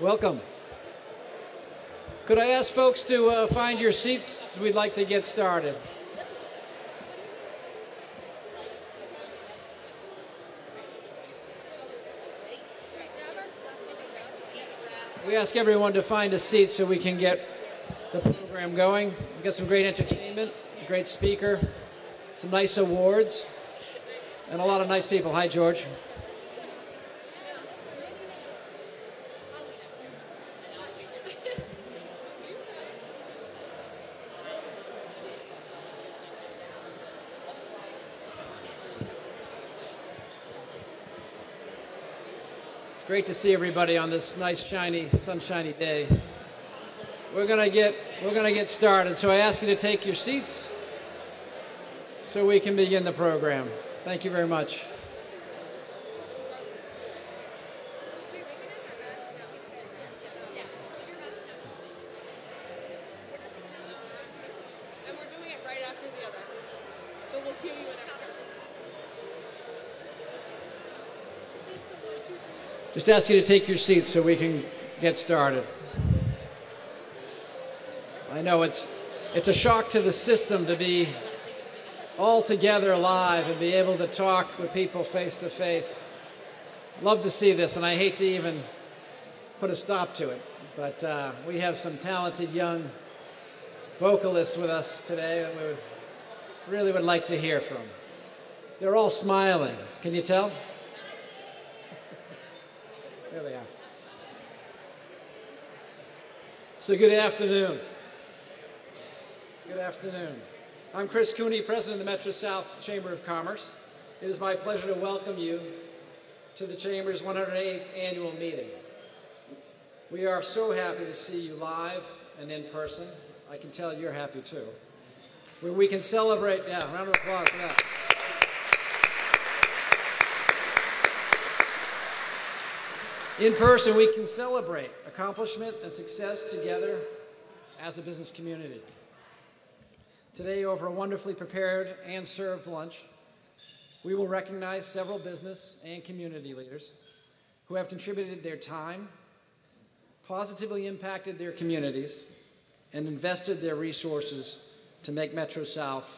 Welcome. Could I ask folks to uh, find your seats we'd like to get started? We ask everyone to find a seat so we can get the program going. We've got some great entertainment, a great speaker, some nice awards, and a lot of nice people. Hi, George. Great to see everybody on this nice, shiny, sunshiny day. We're gonna get we're gonna get started. So I ask you to take your seats so we can begin the program. Thank you very much. Just ask you to take your seats so we can get started. I know it's, it's a shock to the system to be all together live and be able to talk with people face to face. Love to see this, and I hate to even put a stop to it, but uh, we have some talented young vocalists with us today that we really would like to hear from. They're all smiling. Can you tell? There they are. So, good afternoon. Good afternoon. I'm Chris Cooney, President of the Metro South Chamber of Commerce. It is my pleasure to welcome you to the Chamber's 108th annual meeting. We are so happy to see you live and in person. I can tell you're happy too. Where we can celebrate, yeah, round of applause for that. In person, we can celebrate accomplishment and success together as a business community. Today, over a wonderfully prepared and served lunch, we will recognize several business and community leaders who have contributed their time, positively impacted their communities, and invested their resources to make Metro South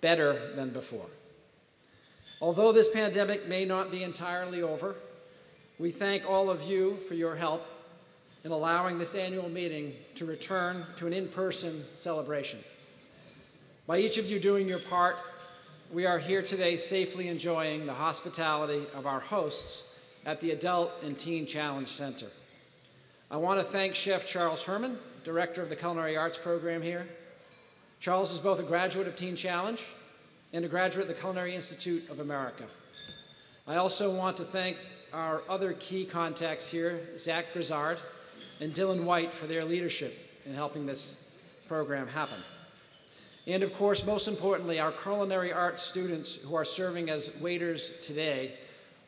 better than before. Although this pandemic may not be entirely over, we thank all of you for your help in allowing this annual meeting to return to an in-person celebration. By each of you doing your part, we are here today safely enjoying the hospitality of our hosts at the Adult and Teen Challenge Center. I want to thank Chef Charles Herman, Director of the Culinary Arts Program here. Charles is both a graduate of Teen Challenge and a graduate of the Culinary Institute of America. I also want to thank our other key contacts here, Zach Grizzard and Dylan White, for their leadership in helping this program happen. And of course, most importantly, our culinary arts students who are serving as waiters today.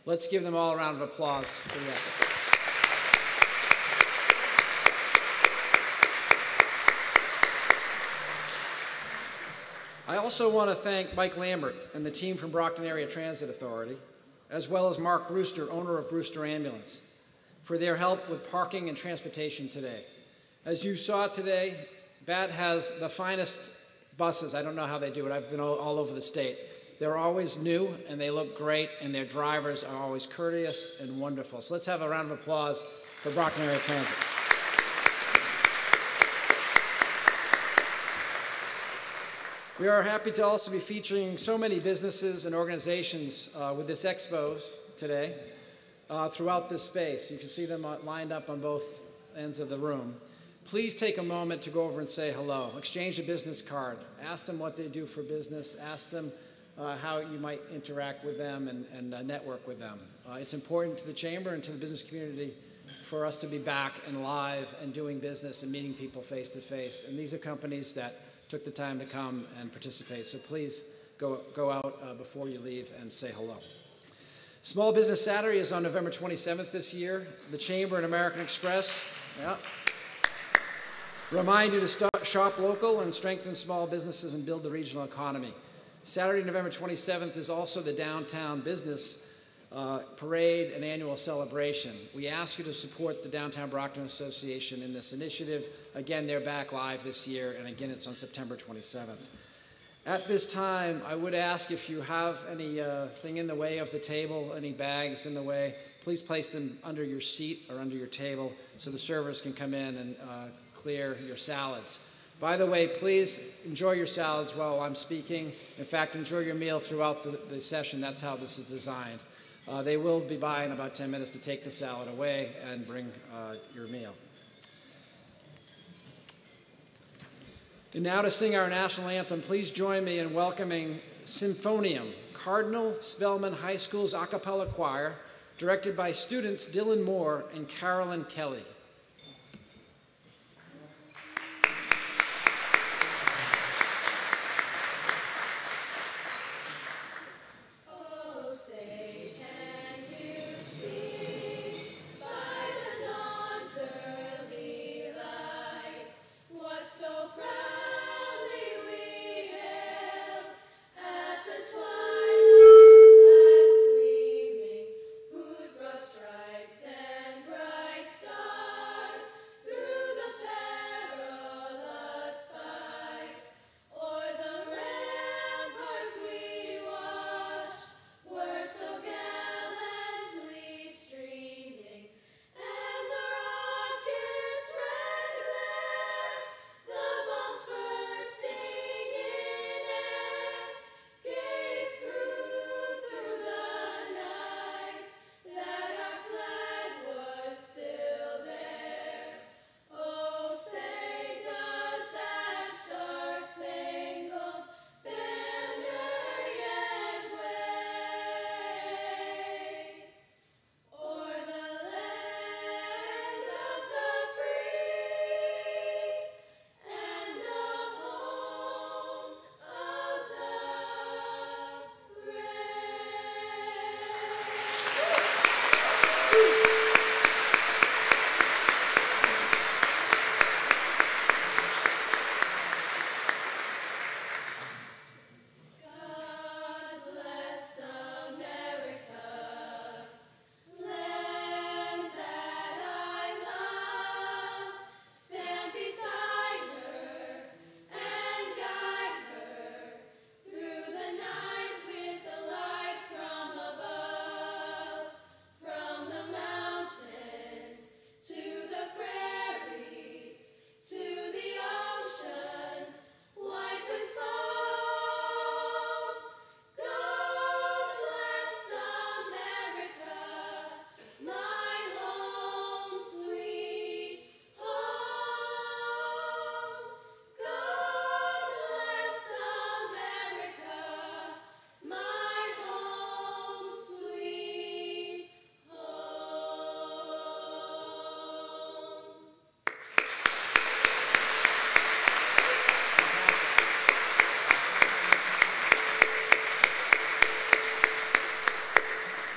Let's give them all a round of applause for the effort. I also want to thank Mike Lambert and the team from Brockton Area Transit Authority as well as Mark Brewster, owner of Brewster Ambulance, for their help with parking and transportation today. As you saw today, BAT has the finest buses. I don't know how they do it. I've been all, over the state. They're always new and they look great, and their drivers are always courteous and wonderful. So let's have a round of applause for Brockton Area Transit. We are happy to also be featuring so many businesses and organizations uh, with this expo today uh, throughout this space. You can see them uh, lined up on both ends of the room. Please take a moment to go over and say hello. Exchange a business card. Ask them what they do for business. Ask them uh, how you might interact with them and, and uh, network with them. Uh, it's important to the Chamber and to the business community for us to be back and live and doing business and meeting people face to face. And these are companies that took the time to come and participate. So please go, go out uh, before you leave and say hello. Small Business Saturday is on November 27th this year. The Chamber and American Express yeah, remind you to start, shop local and strengthen small businesses and build the regional economy. Saturday, November 27th is also the Downtown Business uh, parade and annual celebration. We ask you to support the Downtown Brockton Association in this initiative. Again, they're back live this year, and again, it's on September 27th. At this time, I would ask if you have anything uh, in the way of the table, any bags in the way, please place them under your seat or under your table so the servers can come in and uh, clear your salads. By the way, please enjoy your salads while I'm speaking. In fact, enjoy your meal throughout the, the session. That's how this is designed. Uh, they will be by in about 10 minutes to take the salad away and bring uh, your meal. And now to sing our national anthem, please join me in welcoming Symphonium, Cardinal Spellman High School's a cappella choir, directed by students Dylan Moore and Carolyn Kelly.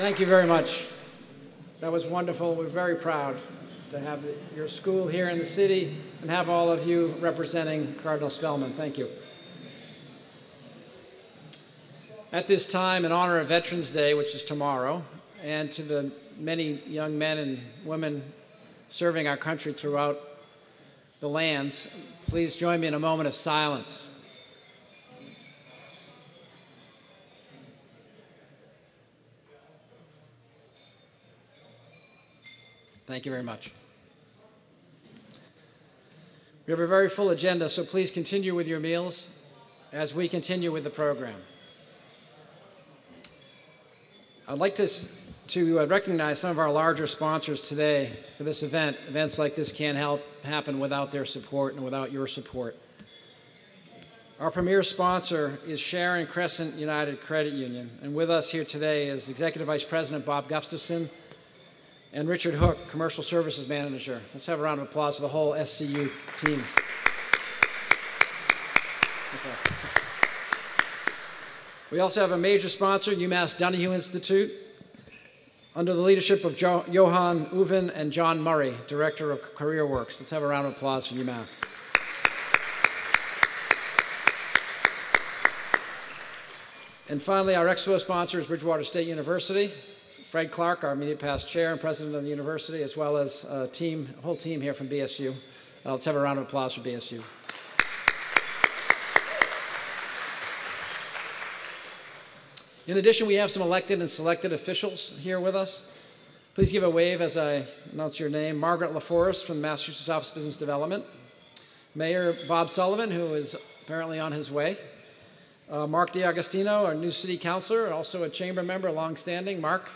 Thank you very much. That was wonderful. We're very proud to have your school here in the city and have all of you representing Cardinal Spellman. Thank you. At this time, in honor of Veterans Day, which is tomorrow, and to the many young men and women serving our country throughout the lands, please join me in a moment of silence. Thank you very much. We have a very full agenda, so please continue with your meals as we continue with the program. I'd like to, to uh, recognize some of our larger sponsors today for this event. Events like this can't help happen without their support and without your support. Our premier sponsor is Sharon Crescent United Credit Union, and with us here today is Executive Vice President Bob Gustafson and Richard Hook, Commercial Services Manager. Let's have a round of applause for the whole SCU team. We also have a major sponsor, UMass Donahue Institute, under the leadership of jo Johan Uvin and John Murray, Director of CareerWorks. Let's have a round of applause for UMass. And finally, our expo sponsor is Bridgewater State University Fred Clark, our immediate past chair and president of the university, as well as a team, a whole team here from BSU. Uh, let's have a round of applause for BSU. In addition, we have some elected and selected officials here with us. Please give a wave as I announce your name. Margaret LaForest from the Massachusetts Office of Business Development. Mayor Bob Sullivan, who is apparently on his way. Uh, Mark D'Agostino, our new city councilor, and also a chamber member, long-standing. Mark.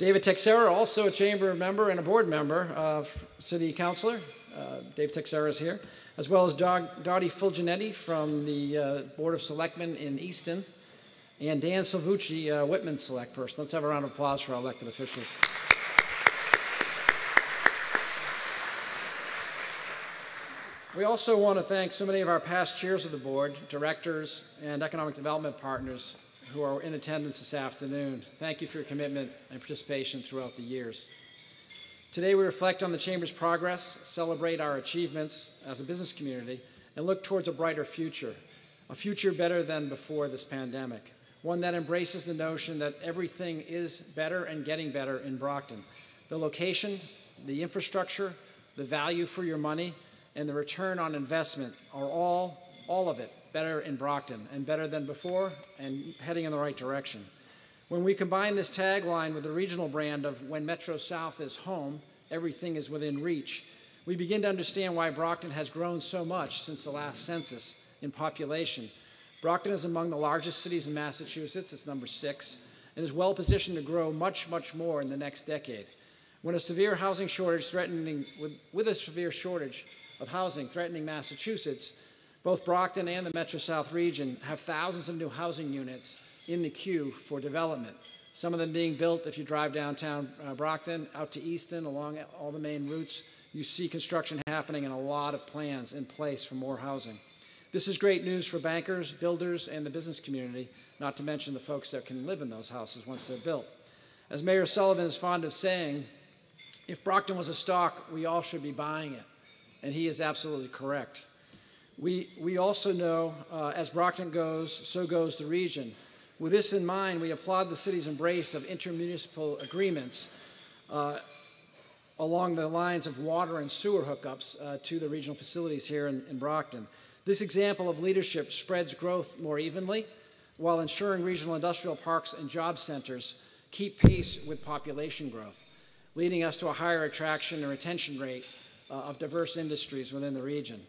David Teixeira, also a chamber member and a board member of city councilor. Uh, Dave Teixeira is here. As well as Dottie Fulginiti from the uh, Board of Selectmen in Easton and Dan Salvucci, uh, Whitman select person. Let's have a round of applause for our elected officials. We also want to thank so many of our past chairs of the board, directors, and economic development partners who are in attendance this afternoon. Thank you for your commitment and participation throughout the years. Today we reflect on the Chamber's progress, celebrate our achievements as a business community, and look towards a brighter future, a future better than before this pandemic one that embraces the notion that everything is better and getting better in Brockton. The location, the infrastructure, the value for your money, and the return on investment are all, all of it, better in Brockton and better than before and heading in the right direction. When we combine this tagline with the regional brand of when Metro South is home, everything is within reach, we begin to understand why Brockton has grown so much since the last census in population Brockton is among the largest cities in Massachusetts. It's number six and is well positioned to grow much, much more in the next decade. When a severe housing shortage threatening, with, with a severe shortage of housing threatening Massachusetts, both Brockton and the Metro South region have thousands of new housing units in the queue for development. Some of them being built if you drive downtown uh, Brockton, out to Easton, along all the main routes. You see construction happening and a lot of plans in place for more housing. This is great news for bankers, builders, and the business community, not to mention the folks that can live in those houses once they're built. As Mayor Sullivan is fond of saying, if Brockton was a stock, we all should be buying it. And he is absolutely correct. We, we also know uh, as Brockton goes, so goes the region. With this in mind, we applaud the city's embrace of intermunicipal agreements uh, along the lines of water and sewer hookups uh, to the regional facilities here in, in Brockton. This example of leadership spreads growth more evenly while ensuring regional industrial parks and job centers keep pace with population growth, leading us to a higher attraction and retention rate uh, of diverse industries within the region.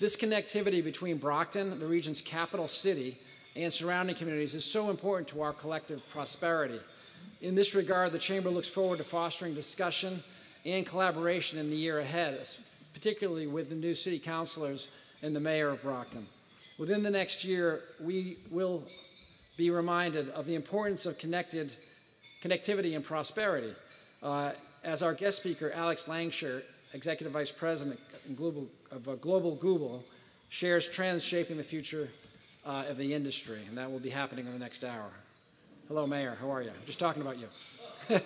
This connectivity between Brockton, the region's capital city, and surrounding communities is so important to our collective prosperity. In this regard, the Chamber looks forward to fostering discussion and collaboration in the year ahead, particularly with the new city councilors and the mayor of Brockton. Within the next year, we will be reminded of the importance of connected connectivity and prosperity. Uh, as our guest speaker, Alex Langshur, Executive Vice President Global, of uh, Global Google, shares trends shaping the future uh, of the industry, and that will be happening in the next hour. Hello, Mayor. How are you? I'm just talking about you.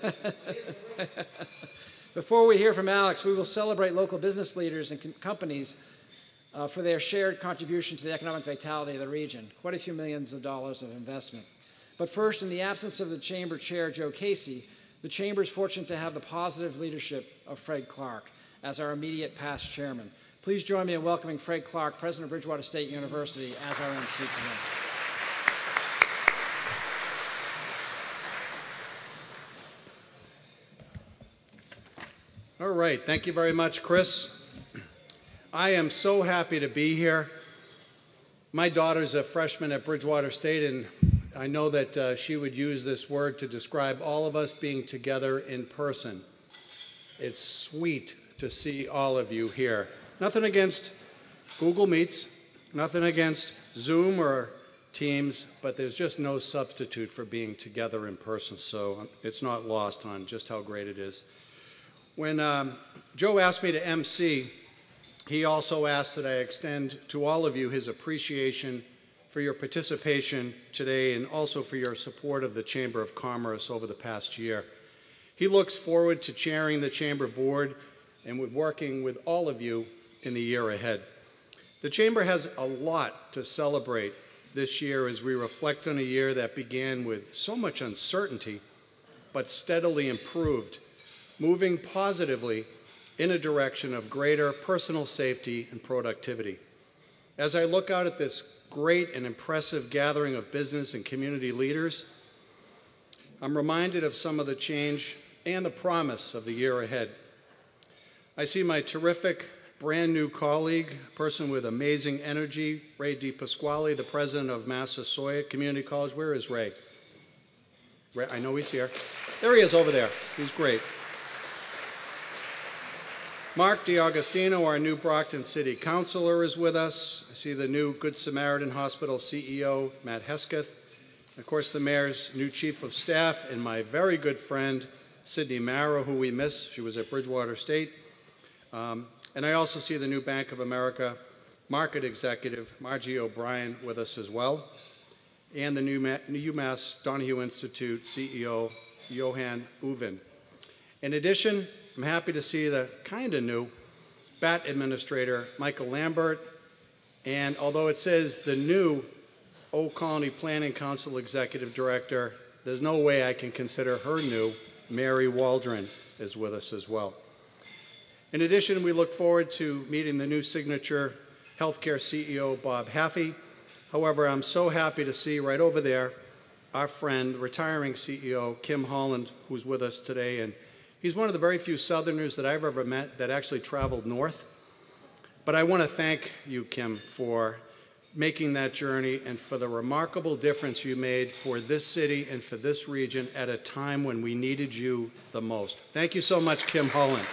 Before we hear from Alex, we will celebrate local business leaders and companies uh, for their shared contribution to the economic vitality of the region, quite a few millions of dollars of investment. But first, in the absence of the Chamber Chair, Joe Casey, the Chamber is fortunate to have the positive leadership of Fred Clark as our immediate past chairman. Please join me in welcoming Fred Clark, President of Bridgewater State University, as our MC today. All right, thank you very much, Chris. I am so happy to be here. My daughter's a freshman at Bridgewater State, and I know that uh, she would use this word to describe all of us being together in person. It's sweet to see all of you here. Nothing against Google Meets, nothing against Zoom or Teams, but there's just no substitute for being together in person, so it's not lost on just how great it is. When um, Joe asked me to MC, he also asks that I extend to all of you his appreciation for your participation today and also for your support of the Chamber of Commerce over the past year. He looks forward to chairing the Chamber Board and with working with all of you in the year ahead. The Chamber has a lot to celebrate this year as we reflect on a year that began with so much uncertainty but steadily improved, moving positively in a direction of greater personal safety and productivity. As I look out at this great and impressive gathering of business and community leaders, I'm reminded of some of the change and the promise of the year ahead. I see my terrific brand new colleague, person with amazing energy, Ray DiPasquale, the president of Massasoit Community College. Where is Ray? Ray? I know he's here. There he is over there. He's great. Mark D'Agostino, our new Brockton City Councilor, is with us. I see the new Good Samaritan Hospital CEO, Matt Hesketh. Of course, the mayor's new chief of staff and my very good friend, Sydney Mara, who we miss. She was at Bridgewater State. Um, and I also see the new Bank of America market executive, Margie O'Brien, with us as well. And the new UMass Donahue Institute CEO, Johan Uvin. In addition, I'm happy to see the kind of new BAT Administrator, Michael Lambert, and although it says the new Old Colony Planning Council Executive Director, there's no way I can consider her new. Mary Waldron is with us as well. In addition, we look forward to meeting the new signature healthcare CEO, Bob Haffey. However, I'm so happy to see right over there our friend, retiring CEO, Kim Holland, who's with us today. And He's one of the very few Southerners that I've ever met that actually traveled north. But I want to thank you, Kim, for making that journey and for the remarkable difference you made for this city and for this region at a time when we needed you the most. Thank you so much, Kim Holland.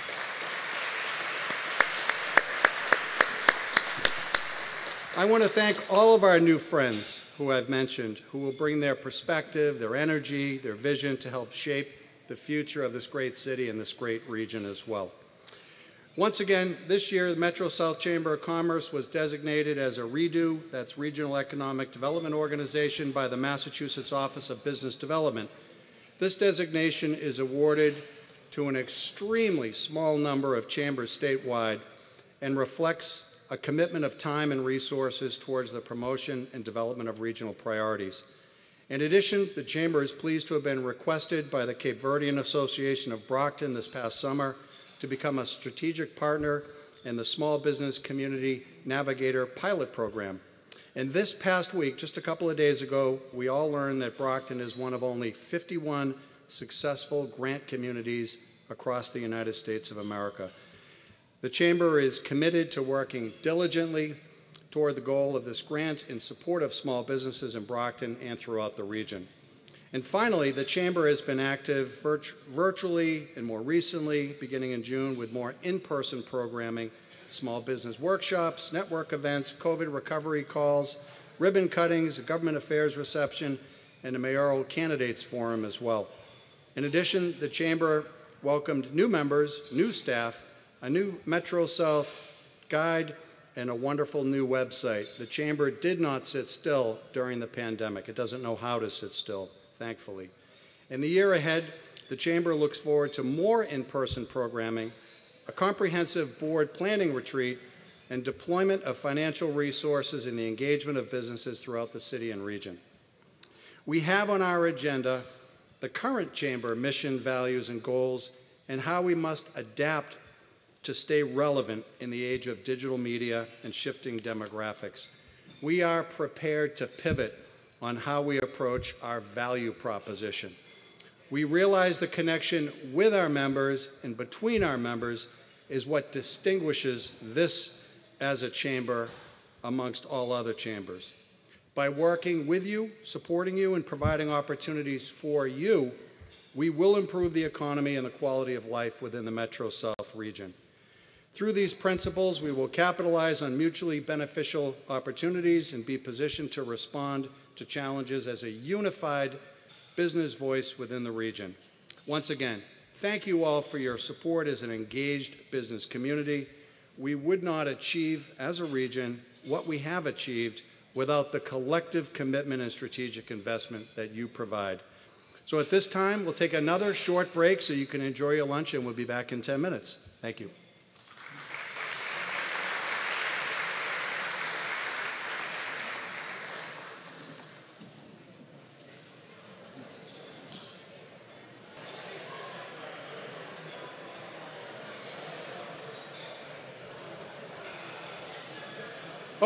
I want to thank all of our new friends who I've mentioned, who will bring their perspective, their energy, their vision to help shape the future of this great city and this great region as well. Once again, this year, the Metro South Chamber of Commerce was designated as a REDO, that's Regional Economic Development Organization, by the Massachusetts Office of Business Development. This designation is awarded to an extremely small number of chambers statewide and reflects a commitment of time and resources towards the promotion and development of regional priorities. In addition, the Chamber is pleased to have been requested by the Cape Verdean Association of Brockton this past summer to become a strategic partner in the Small Business Community Navigator pilot program. And this past week, just a couple of days ago, we all learned that Brockton is one of only 51 successful grant communities across the United States of America. The Chamber is committed to working diligently toward the goal of this grant in support of small businesses in Brockton and throughout the region. And finally, the Chamber has been active virt virtually and more recently, beginning in June, with more in-person programming, small business workshops, network events, COVID recovery calls, ribbon cuttings, a government affairs reception, and a mayoral candidates forum as well. In addition, the Chamber welcomed new members, new staff, a new Metro South guide, and a wonderful new website. The Chamber did not sit still during the pandemic. It doesn't know how to sit still, thankfully. In the year ahead, the Chamber looks forward to more in-person programming, a comprehensive board planning retreat, and deployment of financial resources in the engagement of businesses throughout the city and region. We have on our agenda the current Chamber mission, values, and goals, and how we must adapt to stay relevant in the age of digital media and shifting demographics. We are prepared to pivot on how we approach our value proposition. We realize the connection with our members and between our members is what distinguishes this as a chamber amongst all other chambers. By working with you, supporting you, and providing opportunities for you, we will improve the economy and the quality of life within the Metro South region. Through these principles, we will capitalize on mutually beneficial opportunities and be positioned to respond to challenges as a unified business voice within the region. Once again, thank you all for your support as an engaged business community. We would not achieve as a region what we have achieved without the collective commitment and strategic investment that you provide. So at this time, we'll take another short break so you can enjoy your lunch and we'll be back in 10 minutes. Thank you.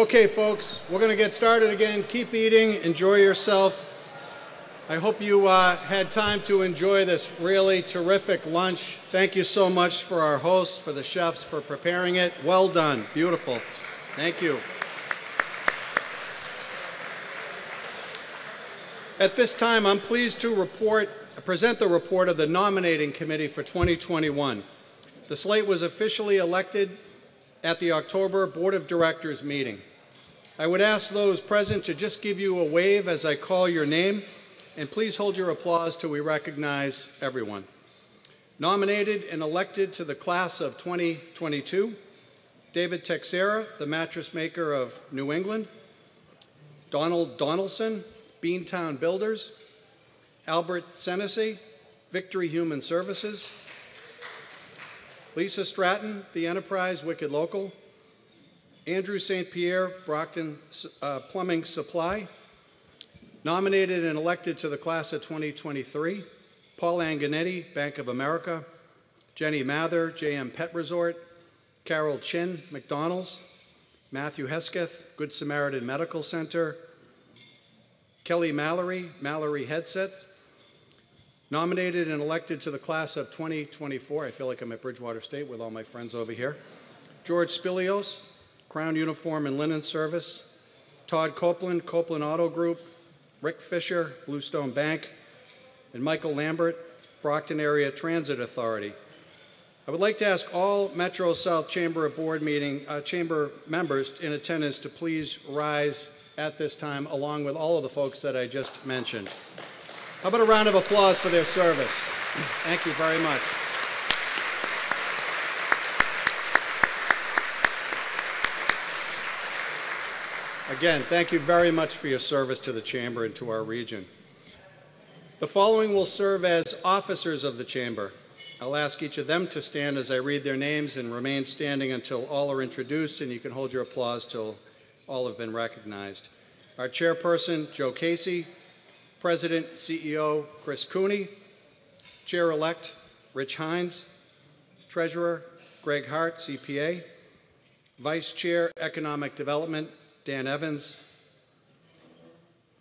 Okay, folks, we're going to get started again. Keep eating, enjoy yourself. I hope you uh, had time to enjoy this really terrific lunch. Thank you so much for our hosts, for the chefs, for preparing it. Well done. Beautiful. Thank you. At this time, I'm pleased to report, present the report of the nominating committee for 2021. The slate was officially elected at the October Board of Directors meeting. I would ask those present to just give you a wave as I call your name, and please hold your applause till we recognize everyone. Nominated and elected to the class of 2022, David Teixeira, the mattress maker of New England, Donald Donaldson, Beantown Builders, Albert Senesi, Victory Human Services, Lisa Stratton, The Enterprise Wicked Local, Andrew St. Pierre, Brockton uh, Plumbing Supply, nominated and elected to the class of 2023, Paul Angonetti, Bank of America, Jenny Mather, JM Pet Resort, Carol Chin, McDonald's, Matthew Hesketh, Good Samaritan Medical Center, Kelly Mallory, Mallory Headset, Nominated and elected to the class of 2024, I feel like I'm at Bridgewater State with all my friends over here. George Spilios, Crown Uniform and Linen Service. Todd Copeland, Copeland Auto Group. Rick Fisher, Bluestone Bank. And Michael Lambert, Brockton Area Transit Authority. I would like to ask all Metro South Chamber of Board meeting uh, chamber members in attendance to please rise at this time along with all of the folks that I just mentioned. How about a round of applause for their service? Thank you very much. Again, thank you very much for your service to the Chamber and to our region. The following will serve as officers of the Chamber. I'll ask each of them to stand as I read their names and remain standing until all are introduced, and you can hold your applause till all have been recognized. Our chairperson, Joe Casey, President, CEO Chris Cooney, Chair-elect Rich Hines, Treasurer Greg Hart, CPA, Vice Chair Economic Development Dan Evans,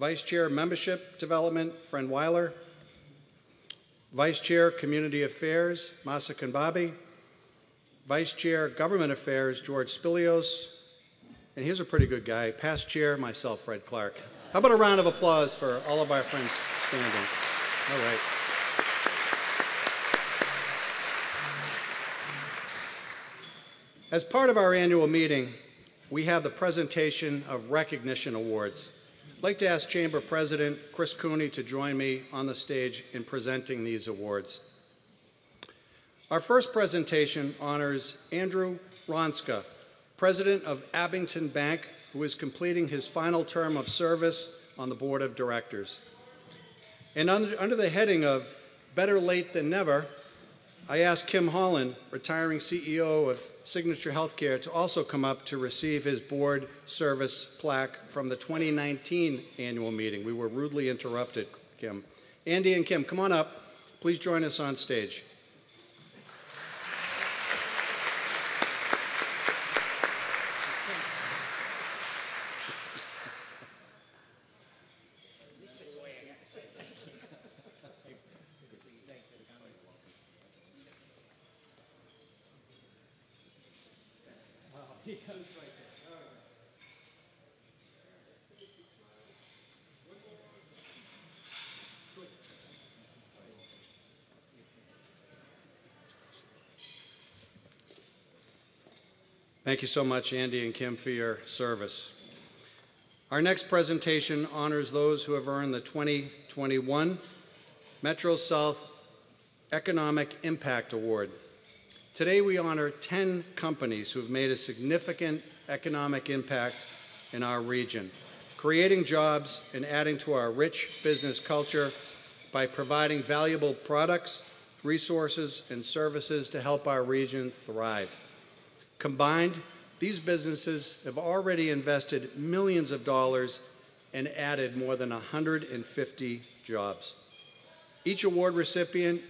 Vice Chair Membership Development Fred Weiler, Vice Chair Community Affairs Masa Kanbabi, Vice Chair Government Affairs George Spilios, and here's a pretty good guy, past chair myself, Fred Clark. How about a round of applause for all of our friends standing? All right. As part of our annual meeting, we have the presentation of recognition awards. I'd like to ask Chamber President Chris Cooney to join me on the stage in presenting these awards. Our first presentation honors Andrew Ronska, President of Abington Bank who is completing his final term of service on the board of directors. And under, under the heading of Better Late Than Never, I asked Kim Holland, retiring CEO of Signature Healthcare, to also come up to receive his board service plaque from the 2019 annual meeting. We were rudely interrupted, Kim. Andy and Kim, come on up. Please join us on stage. Thank you so much, Andy and Kim, for your service. Our next presentation honors those who have earned the 2021 Metro South Economic Impact Award. Today we honor 10 companies who have made a significant economic impact in our region, creating jobs and adding to our rich business culture by providing valuable products, resources, and services to help our region thrive. Combined, these businesses have already invested millions of dollars and added more than 150 jobs. Each award recipient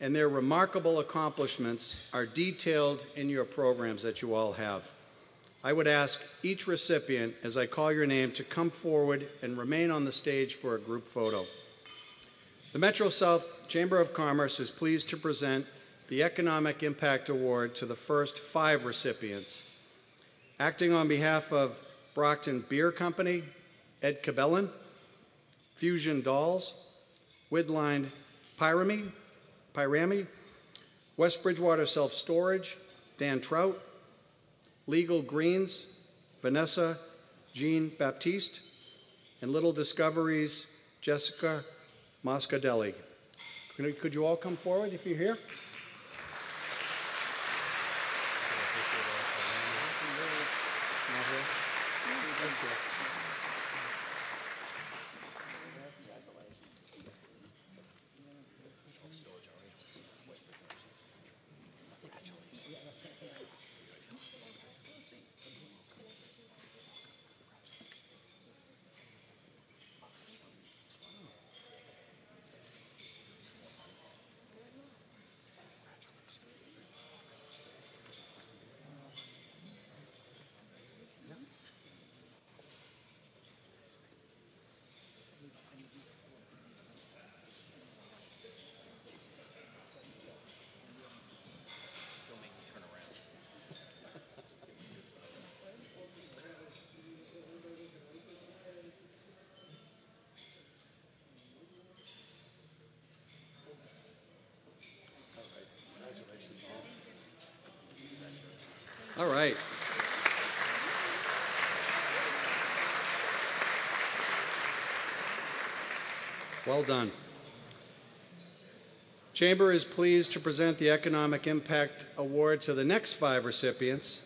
and their remarkable accomplishments are detailed in your programs that you all have. I would ask each recipient, as I call your name, to come forward and remain on the stage for a group photo. The Metro South Chamber of Commerce is pleased to present the Economic Impact Award to the first five recipients. Acting on behalf of Brockton Beer Company, Ed Cabellin, Fusion Dolls, Widline Pyrami, Pyrami, West Bridgewater Self Storage, Dan Trout, Legal Greens, Vanessa Jean Baptiste, and Little Discoveries, Jessica Moscadelli. Could you all come forward if you're here? All right. Well done. Chamber is pleased to present the Economic Impact Award to the next five recipients.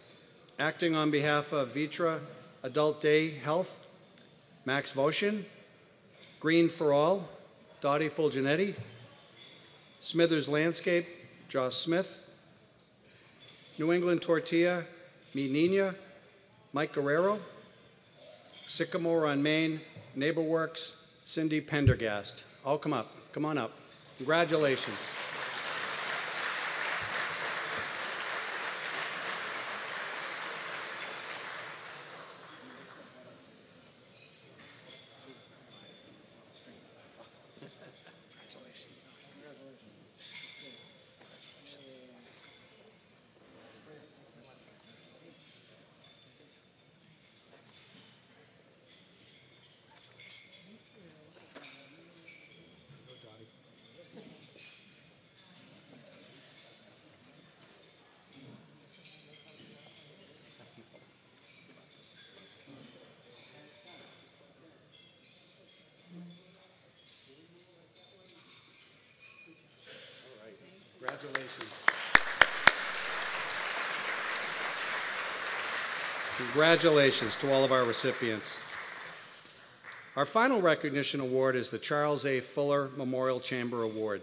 Acting on behalf of Vitra Adult Day Health, Max Voshin, Green for All, Dottie Fulginiti, Smithers Landscape, Josh Smith, New England Tortilla, Mi Nina, Mike Guerrero, Sycamore on Main, NeighborWorks, Cindy Pendergast. All come up. Come on up. Congratulations. Congratulations. Congratulations to all of our recipients. Our final recognition award is the Charles A. Fuller Memorial Chamber Award.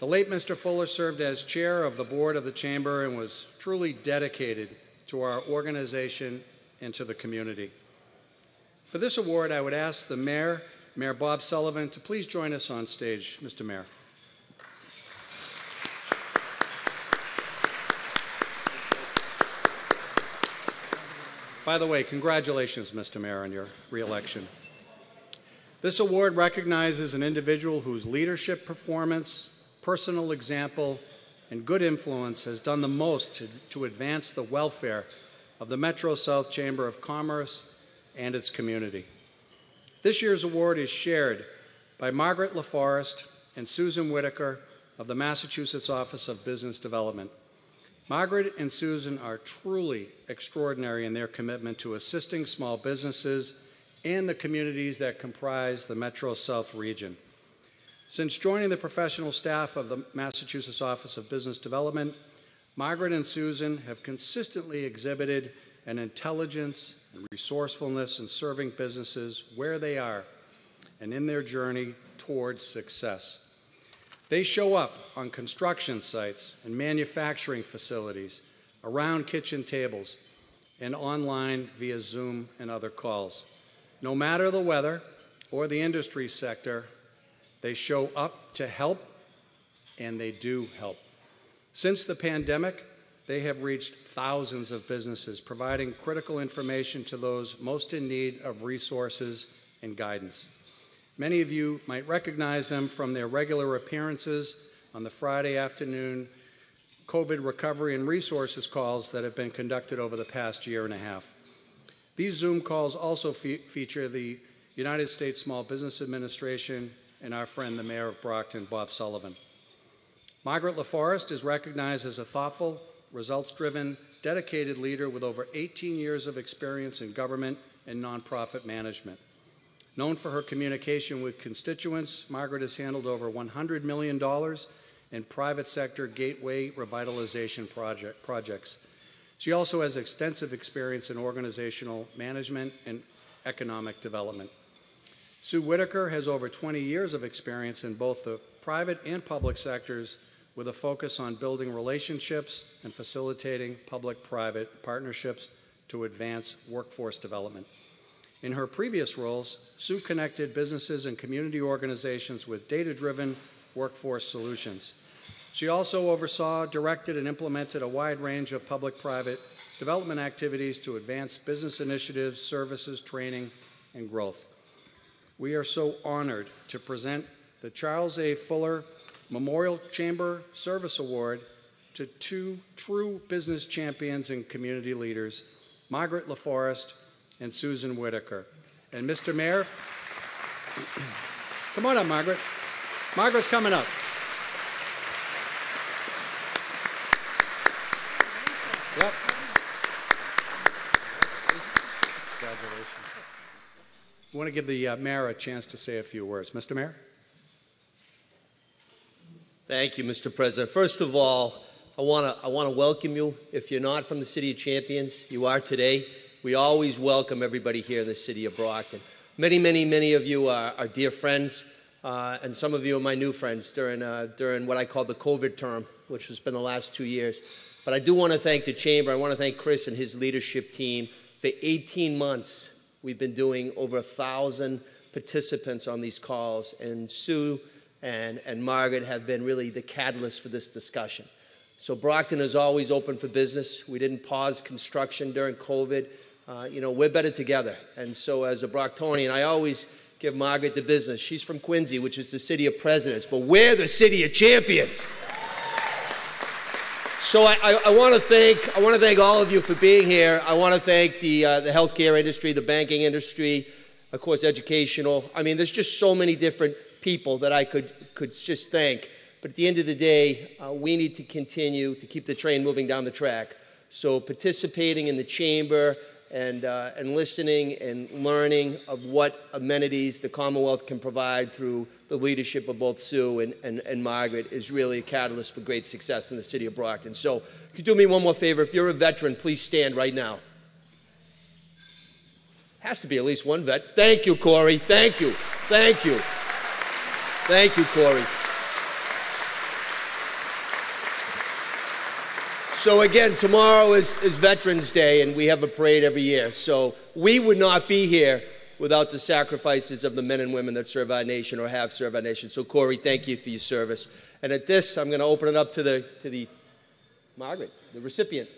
The late Mr. Fuller served as chair of the board of the chamber and was truly dedicated to our organization and to the community. For this award, I would ask the mayor, Mayor Bob Sullivan, to please join us on stage, Mr. Mayor. By the way, congratulations, Mr. Mayor, on your reelection. This award recognizes an individual whose leadership performance, personal example, and good influence has done the most to, to advance the welfare of the Metro South Chamber of Commerce and its community. This year's award is shared by Margaret LaForest and Susan Whitaker of the Massachusetts Office of Business Development. Margaret and Susan are truly extraordinary in their commitment to assisting small businesses and the communities that comprise the Metro South region. Since joining the professional staff of the Massachusetts Office of Business Development, Margaret and Susan have consistently exhibited an intelligence and resourcefulness in serving businesses where they are and in their journey towards success. They show up on construction sites and manufacturing facilities, around kitchen tables, and online via Zoom and other calls. No matter the weather or the industry sector, they show up to help, and they do help. Since the pandemic, they have reached thousands of businesses, providing critical information to those most in need of resources and guidance. Many of you might recognize them from their regular appearances on the Friday afternoon COVID recovery and resources calls that have been conducted over the past year and a half. These Zoom calls also fe feature the United States Small Business Administration and our friend, the Mayor of Brockton, Bob Sullivan. Margaret LaForest is recognized as a thoughtful, results-driven, dedicated leader with over 18 years of experience in government and nonprofit management. Known for her communication with constituents, Margaret has handled over $100 million in private sector gateway revitalization project, projects. She also has extensive experience in organizational management and economic development. Sue Whitaker has over 20 years of experience in both the private and public sectors with a focus on building relationships and facilitating public-private partnerships to advance workforce development. In her previous roles, Sue connected businesses and community organizations with data-driven workforce solutions. She also oversaw, directed, and implemented a wide range of public-private development activities to advance business initiatives, services, training, and growth. We are so honored to present the Charles A. Fuller Memorial Chamber Service Award to two true business champions and community leaders, Margaret LaForest and Susan Whitaker. And Mr. Mayor, come on up, Margaret. Margaret's coming up. Yep. Congratulations. I want to give the uh, mayor a chance to say a few words. Mr. Mayor? Thank you, Mr. President. First of all, I want to I want to welcome you. If you're not from the City of Champions, you are today. We always welcome everybody here in the City of Brockton. Many, many, many of you are, are dear friends, uh, and some of you are my new friends during uh, during what I call the COVID term, which has been the last two years. But I do want to thank the Chamber. I want to thank Chris and his leadership team. For 18 months, we've been doing over a thousand participants on these calls, and Sue and, and Margaret have been really the catalyst for this discussion. So Brockton is always open for business. We didn't pause construction during COVID. Uh, you know, we're better together. And so as a Brocktonian, I always give Margaret the business. She's from Quincy, which is the city of presidents, but we're the city of champions. So I, I, I want to thank I want to thank all of you for being here. I want to thank the uh, the healthcare industry, the banking industry, of course, educational. I mean, there's just so many different people that I could could just thank. But at the end of the day, uh, we need to continue to keep the train moving down the track. So participating in the chamber and, uh, and listening and learning of what amenities the Commonwealth can provide through the leadership of both Sue and, and, and Margaret is really a catalyst for great success in the city of Brockton. So, could you do me one more favor? If you're a veteran, please stand right now. Has to be at least one vet. Thank you, Corey. Thank you. Thank you. Thank you, Corey. So again, tomorrow is, is Veterans Day, and we have a parade every year. So we would not be here without the sacrifices of the men and women that serve our nation or have served our nation. So Corey, thank you for your service. And at this, I'm going to open it up to the to the Margaret, the recipient.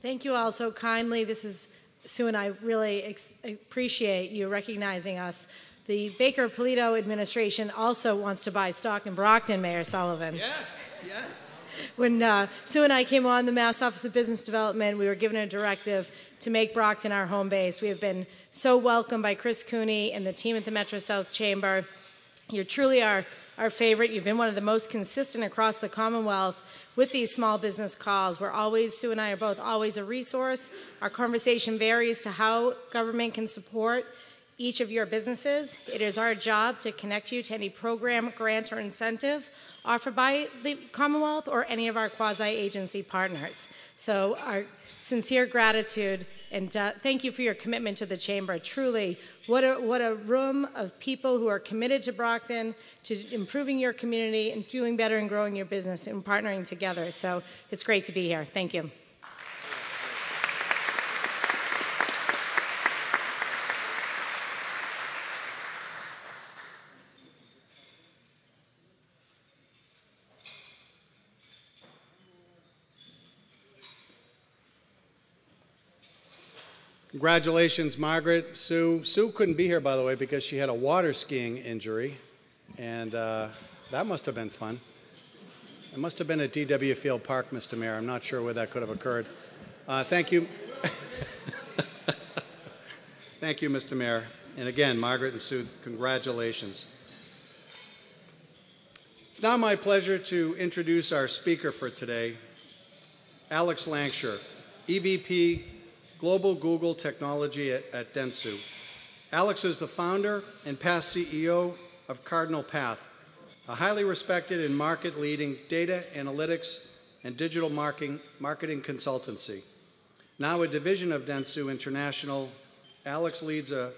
Thank you all so kindly. This is Sue and I really appreciate you recognizing us the Baker Polito administration also wants to buy stock in Brockton, Mayor Sullivan. Yes, yes. When uh, Sue and I came on the Mass Office of Business Development, we were given a directive to make Brockton our home base. We have been so welcomed by Chris Cooney and the team at the Metro South Chamber. You're truly our, our favorite. You've been one of the most consistent across the Commonwealth with these small business calls. We're always, Sue and I are both always a resource. Our conversation varies to how government can support each of your businesses. It is our job to connect you to any program, grant, or incentive offered by the Commonwealth or any of our quasi-agency partners. So our sincere gratitude and uh, thank you for your commitment to the Chamber. Truly, what a, what a room of people who are committed to Brockton, to improving your community and doing better and growing your business and partnering together. So it's great to be here. Thank you. Congratulations, Margaret, Sue. Sue couldn't be here, by the way, because she had a water skiing injury, and uh, that must have been fun. It must have been at DW Field Park, Mr. Mayor. I'm not sure where that could have occurred. Uh, thank you. thank you, Mr. Mayor. And again, Margaret and Sue, congratulations. It's now my pleasure to introduce our speaker for today, Alex Langshur, EVP Global Google Technology at, at Dentsu. Alex is the founder and past CEO of Cardinal Path, a highly respected and market leading data analytics and digital marketing, marketing consultancy. Now a division of Dentsu International, Alex leads a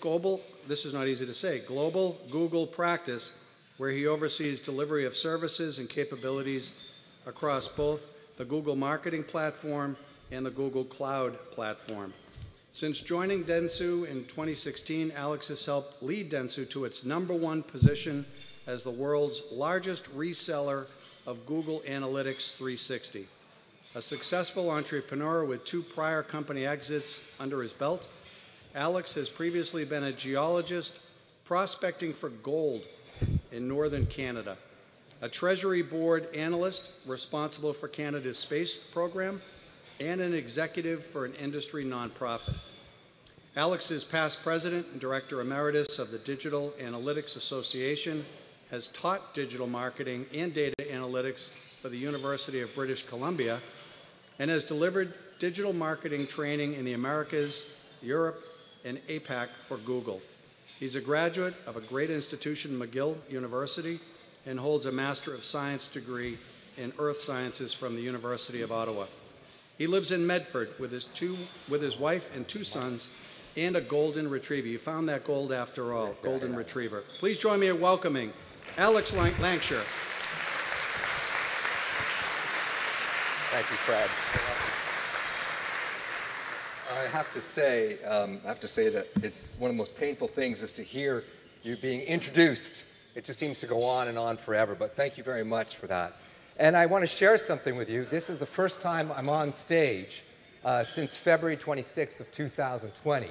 global, this is not easy to say, global Google practice where he oversees delivery of services and capabilities across both the Google Marketing Platform and the Google Cloud Platform. Since joining Dentsu in 2016, Alex has helped lead Dentsu to its number one position as the world's largest reseller of Google Analytics 360. A successful entrepreneur with two prior company exits under his belt, Alex has previously been a geologist prospecting for gold in northern Canada, a Treasury Board analyst responsible for Canada's space program, and an executive for an industry nonprofit. Alex is past president and director emeritus of the Digital Analytics Association, has taught digital marketing and data analytics for the University of British Columbia, and has delivered digital marketing training in the Americas, Europe, and APAC for Google. He's a graduate of a great institution, McGill University, and holds a Master of Science degree in Earth Sciences from the University of Ottawa. He lives in Medford with his, two, with his wife and two sons and a golden retriever. You found that gold after all, golden retriever. Please join me in welcoming Alex Langshur. Thank you, Fred. I have to say, um, I have to say that it's one of the most painful things is to hear you being introduced. It just seems to go on and on forever, but thank you very much for that. And I want to share something with you. This is the first time I'm on stage uh, since February 26th of 2020.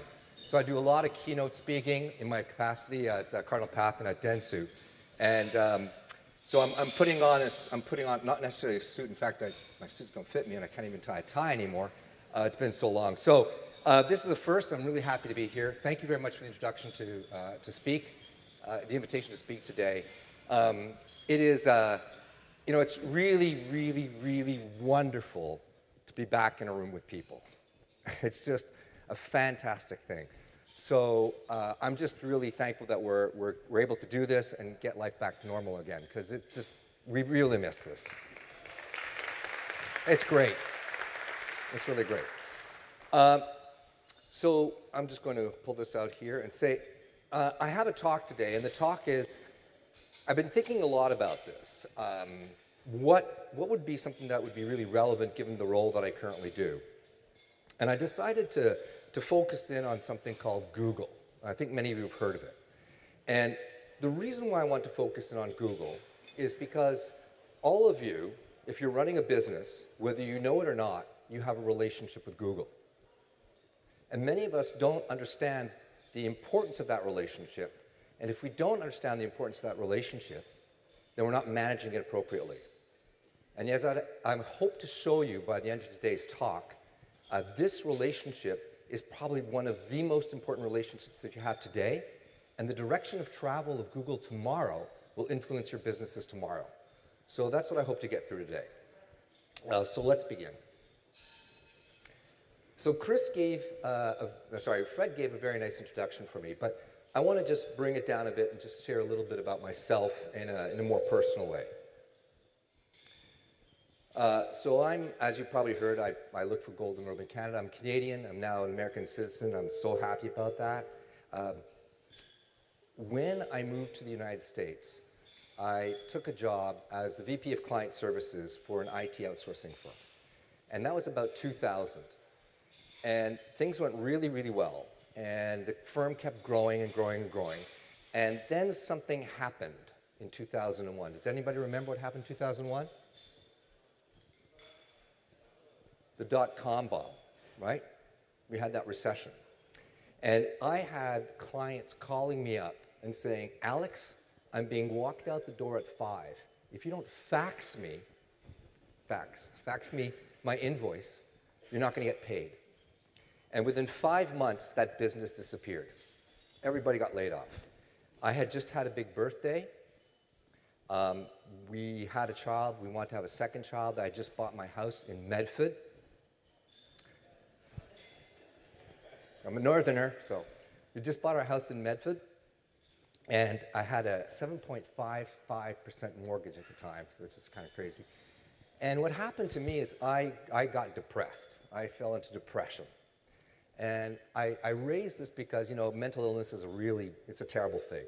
So I do a lot of keynote speaking in my capacity at uh, Cardinal Path and at Dentsu. And um, so I'm, I'm, putting on a, I'm putting on not necessarily a suit. In fact, I, my suits don't fit me, and I can't even tie a tie anymore. Uh, it's been so long. So uh, this is the first. I'm really happy to be here. Thank you very much for the introduction to uh, to speak, uh, the invitation to speak today. Um, it is uh, you know, it's really, really, really wonderful to be back in a room with people. It's just a fantastic thing. So uh, I'm just really thankful that we're, we're, we're able to do this and get life back to normal again, because it's just, we really miss this. It's great. It's really great. Uh, so I'm just going to pull this out here and say, uh, I have a talk today, and the talk is I've been thinking a lot about this. Um, what, what would be something that would be really relevant given the role that I currently do? And I decided to, to focus in on something called Google. I think many of you have heard of it. And the reason why I want to focus in on Google is because all of you, if you're running a business, whether you know it or not, you have a relationship with Google. And many of us don't understand the importance of that relationship and if we don't understand the importance of that relationship, then we're not managing it appropriately. And as I, hope to show you by the end of today's talk, uh, this relationship is probably one of the most important relationships that you have today. And the direction of travel of Google tomorrow will influence your businesses tomorrow. So that's what I hope to get through today. Uh, so let's begin. So Chris gave, uh, a, sorry, Fred gave a very nice introduction for me, but I want to just bring it down a bit and just share a little bit about myself in a, in a more personal way. Uh, so I'm, as you probably heard, I, I look for gold in Northern Canada. I'm Canadian. I'm now an American citizen. I'm so happy about that. Um, when I moved to the United States, I took a job as the VP of Client Services for an IT outsourcing firm. And that was about 2000. And things went really, really well and the firm kept growing and growing and growing. And then something happened in 2001. Does anybody remember what happened in 2001? The dot com bomb, right? We had that recession. And I had clients calling me up and saying, Alex, I'm being walked out the door at five. If you don't fax me, fax, fax me my invoice, you're not going to get paid. And within five months, that business disappeared. Everybody got laid off. I had just had a big birthday. Um, we had a child. We wanted to have a second child. I just bought my house in Medford. I'm a northerner, so we just bought our house in Medford. And I had a 7.55% mortgage at the time, which is kind of crazy. And what happened to me is I, I got depressed. I fell into depression. And I, I raised this because, you know, mental illness is a really, it's a terrible thing.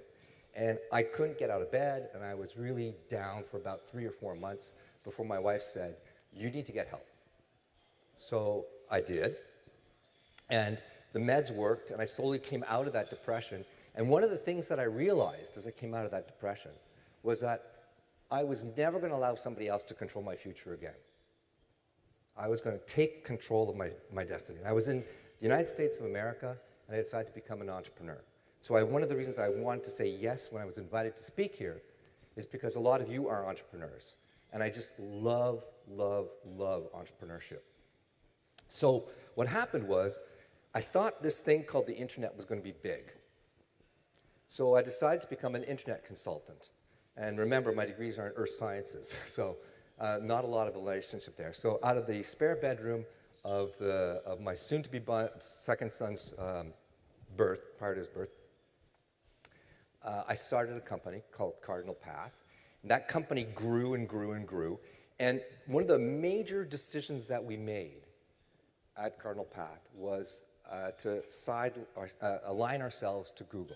And I couldn't get out of bed, and I was really down for about three or four months before my wife said, you need to get help. So I did. And the meds worked, and I slowly came out of that depression. And one of the things that I realized as I came out of that depression was that I was never going to allow somebody else to control my future again. I was going to take control of my, my destiny. And I was in the United States of America, and I decided to become an entrepreneur. So I, one of the reasons I wanted to say yes when I was invited to speak here is because a lot of you are entrepreneurs. And I just love, love, love entrepreneurship. So what happened was I thought this thing called the internet was going to be big. So I decided to become an internet consultant. And remember, my degrees are in earth sciences, so uh, not a lot of relationship there. So out of the spare bedroom of, the, of my soon-to-be second son's um, birth, prior to his birth, uh, I started a company called Cardinal Path. And that company grew and grew and grew. And one of the major decisions that we made at Cardinal Path was uh, to side or, uh, align ourselves to Google.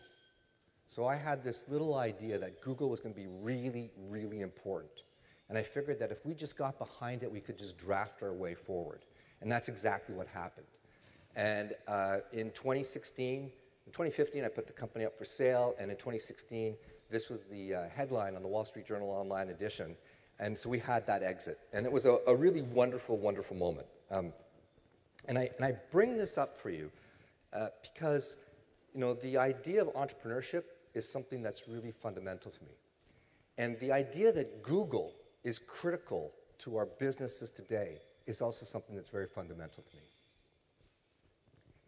So I had this little idea that Google was going to be really, really important. And I figured that if we just got behind it, we could just draft our way forward. And that's exactly what happened. And uh, in 2016, in 2015, I put the company up for sale. And in 2016, this was the uh, headline on the Wall Street Journal Online edition. And so we had that exit. And it was a, a really wonderful, wonderful moment. Um, and, I, and I bring this up for you uh, because you know, the idea of entrepreneurship is something that's really fundamental to me. And the idea that Google is critical to our businesses today is also something that's very fundamental to me.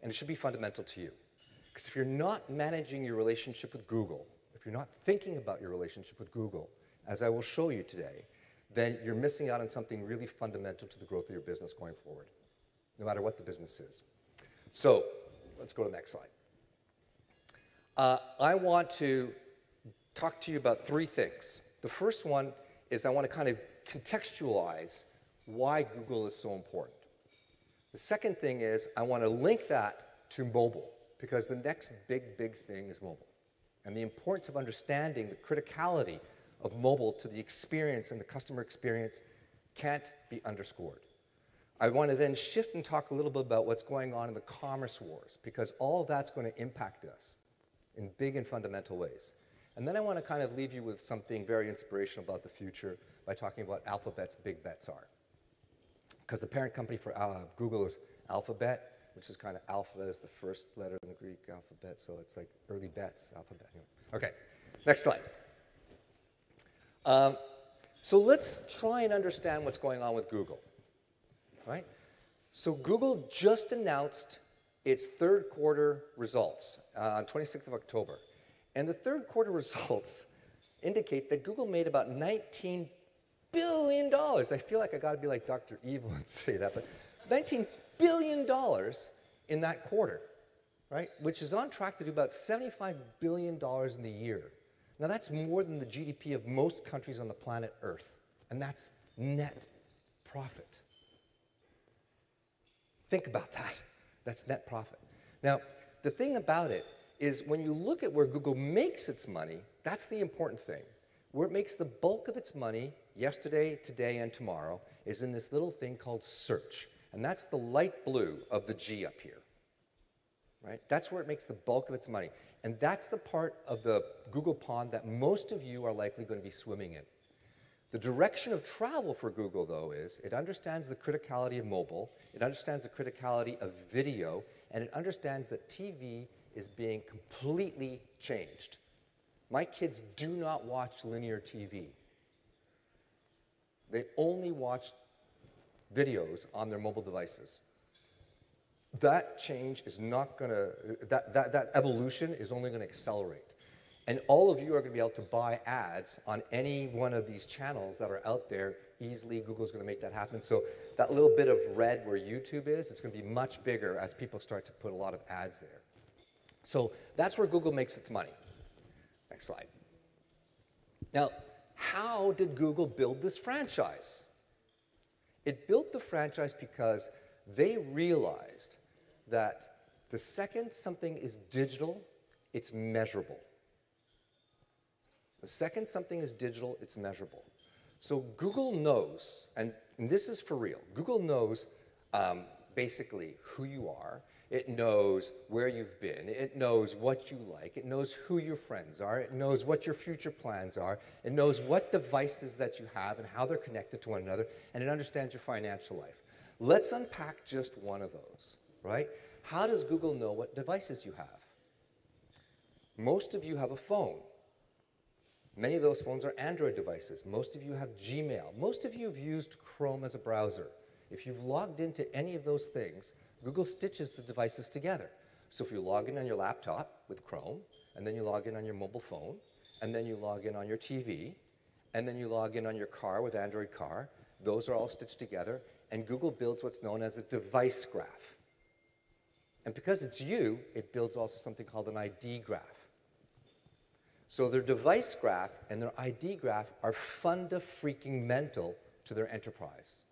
And it should be fundamental to you. Because if you're not managing your relationship with Google, if you're not thinking about your relationship with Google, as I will show you today, then you're missing out on something really fundamental to the growth of your business going forward, no matter what the business is. So let's go to the next slide. Uh, I want to talk to you about three things. The first one is I want to kind of contextualize why Google is so important. The second thing is I want to link that to mobile because the next big, big thing is mobile. And the importance of understanding the criticality of mobile to the experience and the customer experience can't be underscored. I want to then shift and talk a little bit about what's going on in the commerce wars because all of that's going to impact us in big and fundamental ways. And then I want to kind of leave you with something very inspirational about the future by talking about Alphabet's big bets are. Because the parent company for uh, Google is Alphabet, which is kind of alpha is the first letter in the Greek alphabet, so it's like early bets, alphabet. Okay, next slide. Um, so let's try and understand what's going on with Google, right? So Google just announced its third quarter results uh, on 26th of October. And the third quarter results indicate that Google made about $19 billion. dollars. I feel like I got to be like Dr. Evil and say that, but $19 billion in that quarter, right? Which is on track to do about $75 billion in the year. Now, that's more than the GDP of most countries on the planet Earth, and that's net profit. Think about that. That's net profit. Now, the thing about it is when you look at where Google makes its money, that's the important thing. Where it makes the bulk of its money, yesterday, today, and tomorrow, is in this little thing called search. And that's the light blue of the G up here. Right? That's where it makes the bulk of its money. And that's the part of the Google pond that most of you are likely going to be swimming in. The direction of travel for Google, though, is it understands the criticality of mobile, it understands the criticality of video, and it understands that TV is being completely changed. My kids do not watch linear TV. They only watch videos on their mobile devices. That change is not going to, that, that, that evolution is only going to accelerate. And all of you are going to be able to buy ads on any one of these channels that are out there easily. Google's going to make that happen. So that little bit of red where YouTube is, it's going to be much bigger as people start to put a lot of ads there. So that's where Google makes its money. Next slide. Now, how did Google build this franchise? It built the franchise because they realized that the second something is digital, it's measurable. The second something is digital, it's measurable. So Google knows, and, and this is for real, Google knows um, basically who you are. It knows where you've been. It knows what you like. It knows who your friends are. It knows what your future plans are. It knows what devices that you have and how they're connected to one another. And it understands your financial life. Let's unpack just one of those, right? How does Google know what devices you have? Most of you have a phone. Many of those phones are Android devices. Most of you have Gmail. Most of you have used Chrome as a browser. If you've logged into any of those things, Google stitches the devices together. So if you log in on your laptop with Chrome, and then you log in on your mobile phone, and then you log in on your TV, and then you log in on your car with Android Car, those are all stitched together, and Google builds what's known as a device graph. And because it's you, it builds also something called an ID graph. So their device graph and their ID graph are funda freaking mental to their enterprise.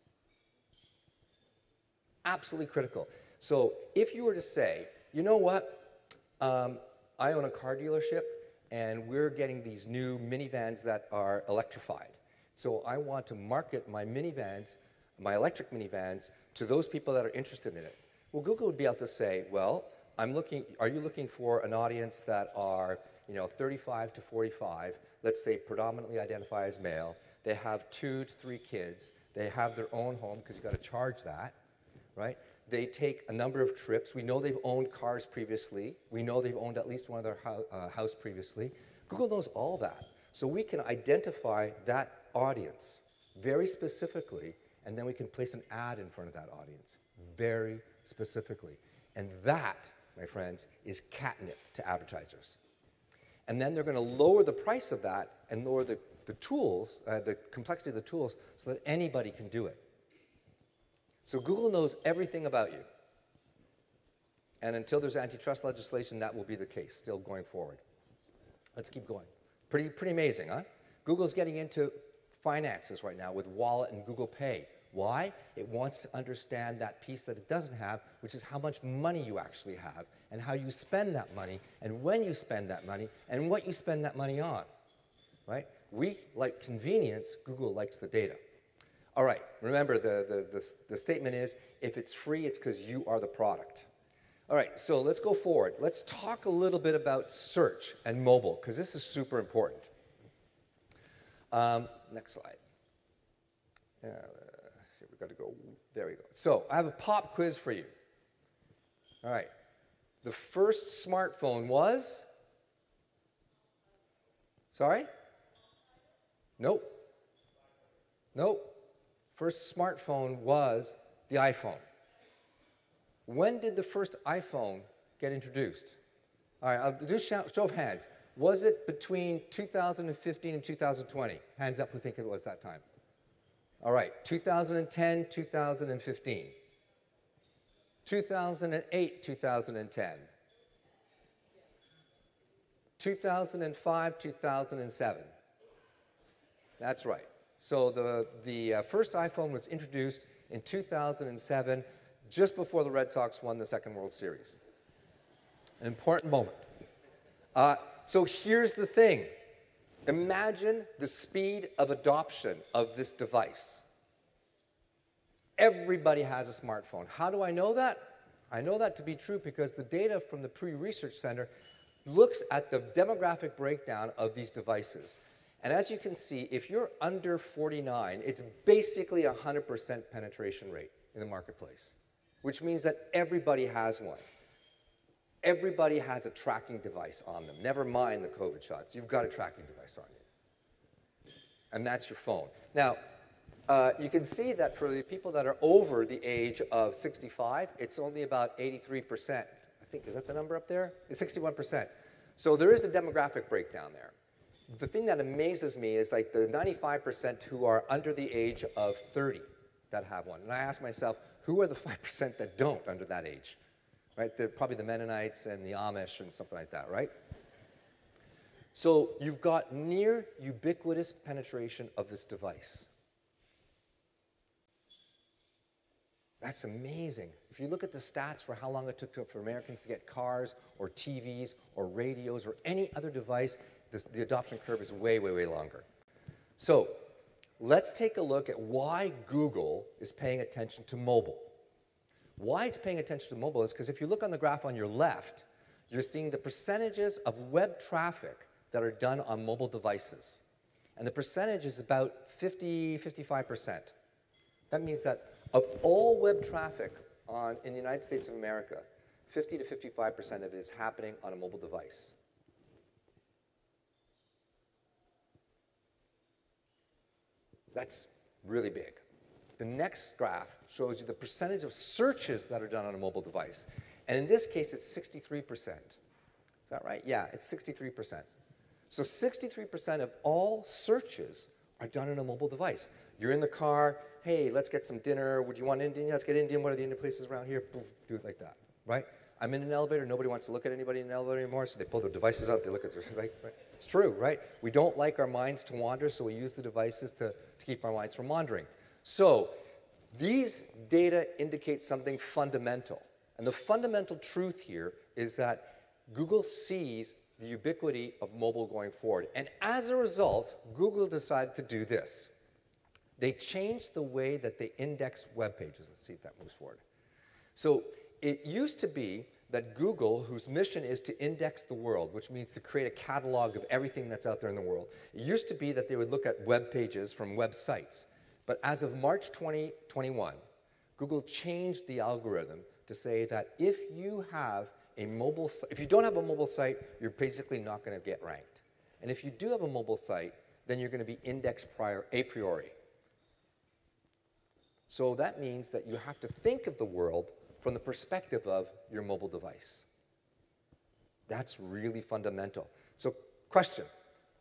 Absolutely critical. So if you were to say, you know what, um, I own a car dealership and we're getting these new minivans that are electrified. So I want to market my minivans, my electric minivans, to those people that are interested in it. Well, Google would be able to say, well, I'm looking, are you looking for an audience that are you know, 35 to 45, let's say predominantly identify as male. They have two to three kids. They have their own home because you've got to charge that, right? They take a number of trips. We know they've owned cars previously. We know they've owned at least one of their ho uh, house previously. Google knows all that. So we can identify that audience very specifically, and then we can place an ad in front of that audience very specifically. And that, my friends, is catnip to advertisers. And then they're going to lower the price of that and lower the, the tools, uh, the complexity of the tools, so that anybody can do it. So Google knows everything about you. And until there's antitrust legislation, that will be the case still going forward. Let's keep going. Pretty, pretty amazing, huh? Google's getting into finances right now with Wallet and Google Pay. Why? It wants to understand that piece that it doesn't have, which is how much money you actually have, and how you spend that money, and when you spend that money, and what you spend that money on. Right? We like convenience, Google likes the data. All right, remember the, the, the, the statement is if it's free, it's because you are the product. All right, so let's go forward. Let's talk a little bit about search and mobile, because this is super important. Um, next slide. Uh, We've got to go. There we go. So I have a pop quiz for you. All right. The first smartphone was? Sorry? Nope. Nope. First smartphone was the iPhone. When did the first iPhone get introduced? All right, I'll do show of hands. Was it between 2015 and 2020? Hands up who think it was that time. All right, 2010, 2015. 2008, 2010. 2005, 2007. That's right. So the, the uh, first iPhone was introduced in 2007, just before the Red Sox won the Second World Series. An important moment. Uh, so here's the thing Imagine the speed of adoption of this device. Everybody has a smartphone. How do I know that? I know that to be true because the data from the Pew Research Center looks at the demographic breakdown of these devices. And as you can see, if you're under 49, it's basically a 100% penetration rate in the marketplace, which means that everybody has one. everybody has a tracking device on them. Never mind the COVID shots. You've got a tracking device on you. And that's your phone. Now, uh, you can see that for the people that are over the age of 65, it's only about 83%. I think, is that the number up there? It's 61%. So there is a demographic breakdown there. The thing that amazes me is like the 95% who are under the age of 30 that have one. And I ask myself, who are the 5% that don't under that age? Right? They're probably the Mennonites and the Amish and something like that, right? So you've got near ubiquitous penetration of this device. That's amazing. If you look at the stats for how long it took to, for Americans to get cars or TVs or radios or any other device, this, the adoption curve is way, way, way longer. So let's take a look at why Google is paying attention to mobile. Why it's paying attention to mobile is because if you look on the graph on your left, you're seeing the percentages of web traffic that are done on mobile devices. And the percentage is about 50, 55%. That means that of all web traffic on, in the United States of America, 50 to 55% of it is happening on a mobile device. That's really big. The next graph shows you the percentage of searches that are done on a mobile device. And in this case, it's 63%. Is that right? Yeah, it's 63%. So 63% of all searches are done on a mobile device. You're in the car, hey, let's get some dinner. Would you want Indian? Let's get Indian. What are the Indian places around here? Do it like that, right? I'm in an elevator. Nobody wants to look at anybody in an elevator anymore, so they pull their devices out. They look at their, right? It's true, right? We don't like our minds to wander, so we use the devices to, to keep our minds from wandering. So these data indicate something fundamental. And the fundamental truth here is that Google sees the ubiquity of mobile going forward. And as a result, Google decided to do this. They changed the way that they index web pages. Let's see if that moves forward. So it used to be that Google, whose mission is to index the world, which means to create a catalog of everything that's out there in the world, it used to be that they would look at web pages from websites. But as of March 2021, Google changed the algorithm to say that if you have a mobile if you don't have a mobile site, you're basically not going to get ranked. And if you do have a mobile site, then you're going to be indexed prior a priori. So that means that you have to think of the world from the perspective of your mobile device. That's really fundamental. So, question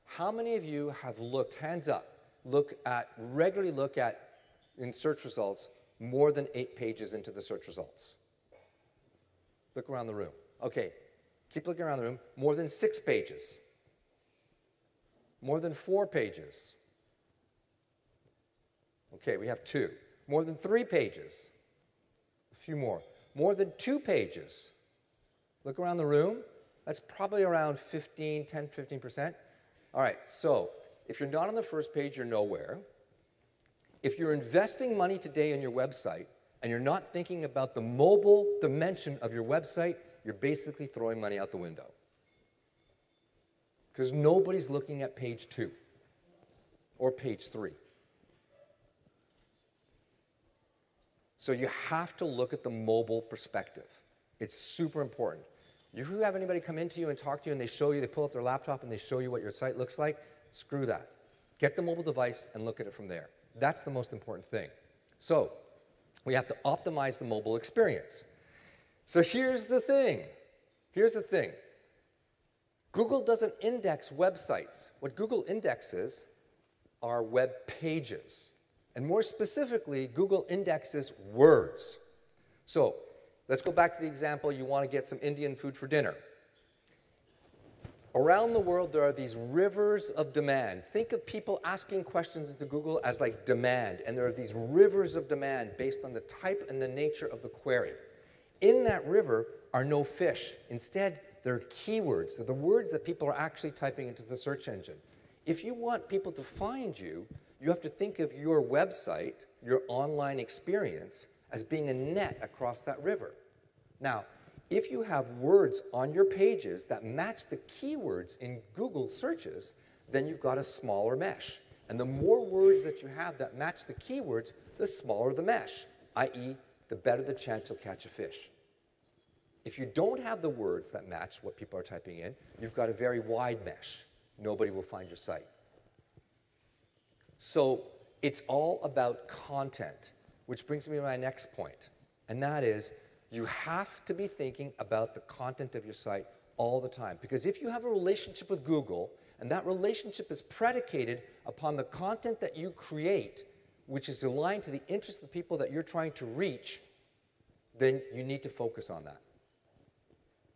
How many of you have looked, hands up, look at, regularly look at in search results more than eight pages into the search results? Look around the room. Okay, keep looking around the room. More than six pages. More than four pages. Okay, we have two. More than three pages. A few more. More than two pages. Look around the room. That's probably around 15, 10, 15%. All right, so if you're not on the first page, you're nowhere. If you're investing money today in your website and you're not thinking about the mobile dimension of your website, you're basically throwing money out the window. Because nobody's looking at page two or page three. So you have to look at the mobile perspective. It's super important. If you have anybody come into you and talk to you and they show you, they pull up their laptop and they show you what your site looks like, screw that. Get the mobile device and look at it from there. That's the most important thing. So we have to optimize the mobile experience. So here's the thing. Here's the thing. Google doesn't index websites. What Google indexes are web pages. And more specifically, Google indexes words. So let's go back to the example you want to get some Indian food for dinner. Around the world, there are these rivers of demand. Think of people asking questions into Google as like demand, and there are these rivers of demand based on the type and the nature of the query. In that river are no fish. Instead, they're keywords. They're the words that people are actually typing into the search engine. If you want people to find you, you have to think of your website, your online experience, as being a net across that river. Now, if you have words on your pages that match the keywords in Google searches, then you've got a smaller mesh. And the more words that you have that match the keywords, the smaller the mesh, i.e., the better the chance you'll catch a fish. If you don't have the words that match what people are typing in, you've got a very wide mesh. Nobody will find your site. So it's all about content, which brings me to my next point, and that is you have to be thinking about the content of your site all the time. Because if you have a relationship with Google, and that relationship is predicated upon the content that you create, which is aligned to the interests of the people that you're trying to reach, then you need to focus on that.